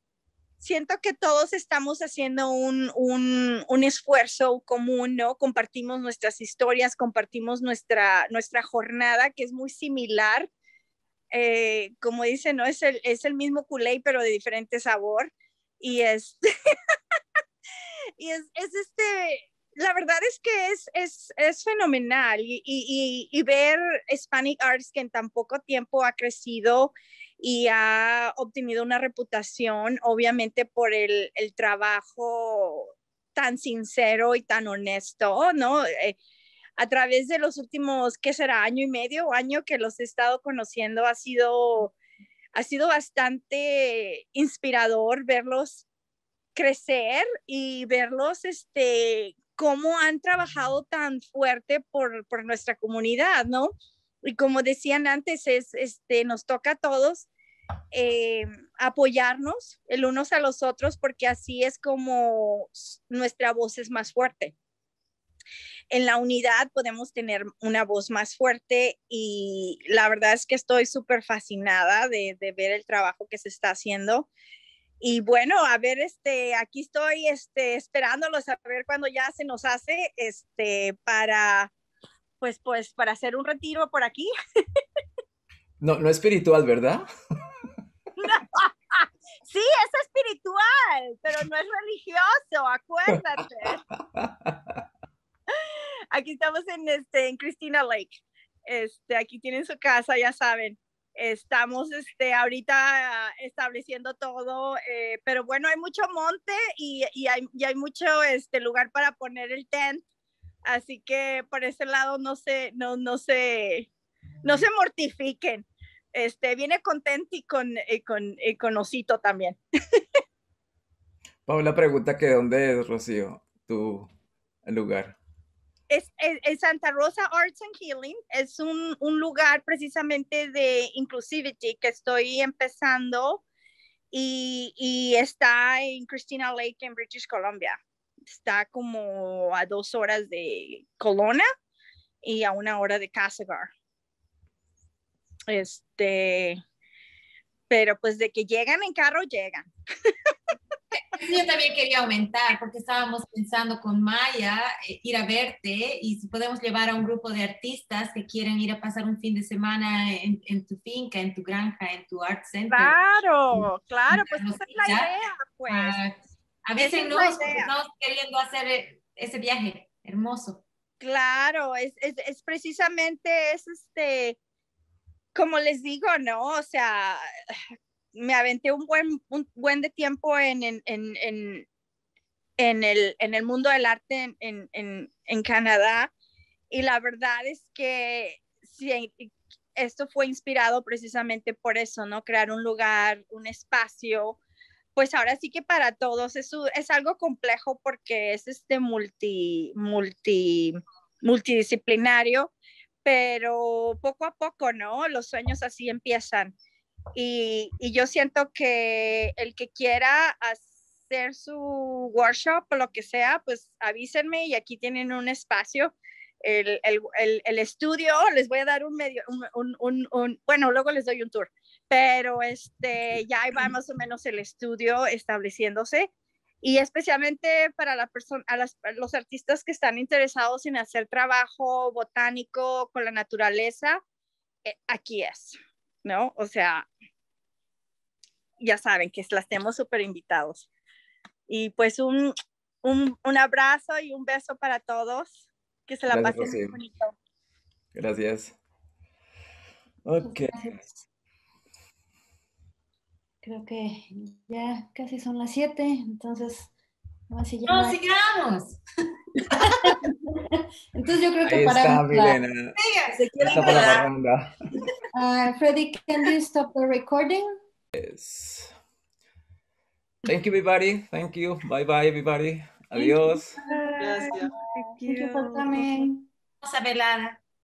Siento que todos estamos haciendo un, un, un esfuerzo común, ¿no? Compartimos nuestras historias, compartimos nuestra, nuestra jornada, que es muy similar. Eh, como dicen, ¿no? Es el, es el mismo culé, pero de diferente sabor. Y este, <laughs> y es, es este, la verdad es que es, es, es fenomenal y, y, y ver Hispanic Arts que en tan poco tiempo ha crecido y ha obtenido una reputación, obviamente por el, el trabajo tan sincero y tan honesto, ¿no? Eh, a través de los últimos, ¿qué será? Año y medio año que los he estado conociendo, ha sido, ha sido bastante inspirador verlos crecer y verlos este, cómo han trabajado tan fuerte por, por nuestra comunidad, ¿no? Y como decían antes, es, este, nos toca a todos eh, apoyarnos el unos a los otros porque así es como nuestra voz es más fuerte. En la unidad podemos tener una voz más fuerte y la verdad es que estoy súper fascinada de, de, ver el trabajo que se está haciendo. Y bueno, a ver, este, aquí estoy este, esperándolos a ver cuando ya se nos hace este, para, pues, pues, para hacer un retiro por aquí. No, no espiritual, ¿verdad? <laughs> <laughs> Sí, es espiritual, pero no es religioso, acuérdate. <laughs> Aquí estamos en, este, en Christina Lake. Este, aquí tienen su casa, ya saben. Estamos este, ahorita estableciendo todo, eh, pero bueno, hay mucho monte y, y, hay, y hay mucho este, lugar para poner el tent. Así que por ese lado no se, no, no se, no se mortifiquen este, viene contento y con, y con, y con Osito también. <laughs> Paula pregunta que dónde es, Rocío, tu lugar. Es, es, es, Santa Rosa Arts and Healing, es un, un, lugar precisamente de inclusivity que estoy empezando y, y está en Christina Lake en British Columbia. Está como a dos horas de Colona y a una hora de Castlegar. Este, pero pues de que llegan en carro, llegan. <laughs> Yo también quería aumentar porque estábamos pensando con Maya eh, ir a verte y si podemos llevar a un grupo de artistas que quieren ir a pasar un fin de semana en, en tu finca, en tu granja, en tu art center. Claro, claro, pues esa es la idea, pues. Ah, a veces no estamos queriendo hacer eh, ese viaje hermoso. Claro, es, es, es precisamente es este como les digo, ¿no? O sea, <sighs> me aventé un buen, un buen de tiempo en, en, en, en, el, en el mundo del arte en, Canadá y la verdad es que sí, esto fue inspirado precisamente por eso, ¿no? Crear un lugar, un espacio, pues ahora sí que para todos es, es algo complejo porque es este multi, multi, multidisciplinario pero poco a poco, ¿no? Los sueños así empiezan. Y, yo siento que el que quiera hacer su workshop o lo que sea, pues avísenme y aquí tienen un espacio. El estudio, les voy a dar un medio, un, un, un, bueno, luego les doy un tour, pero este, ya va más o menos el estudio estableciéndose y especialmente para la persona, a, las, a los artistas que están interesados en hacer trabajo botánico con la naturaleza, eh, aquí es, ¿no? O sea, ya saben que las tenemos súper invitados. Y pues un, un, un, abrazo y un beso para todos. Que se la Gracias, pasen muy bonito. Gracias. Ok. Gracias creo que ya casi son las 7, entonces no, sigamos. <laughs> entonces yo creo que Ahí para está, Milena. se está para la ronda. Uh, Freddy, can you stop the recording? Yes. Thank you, everybody. Thank you. Bye, bye, everybody. Adiós. Gracias. Thank you for coming. Vamos a velar.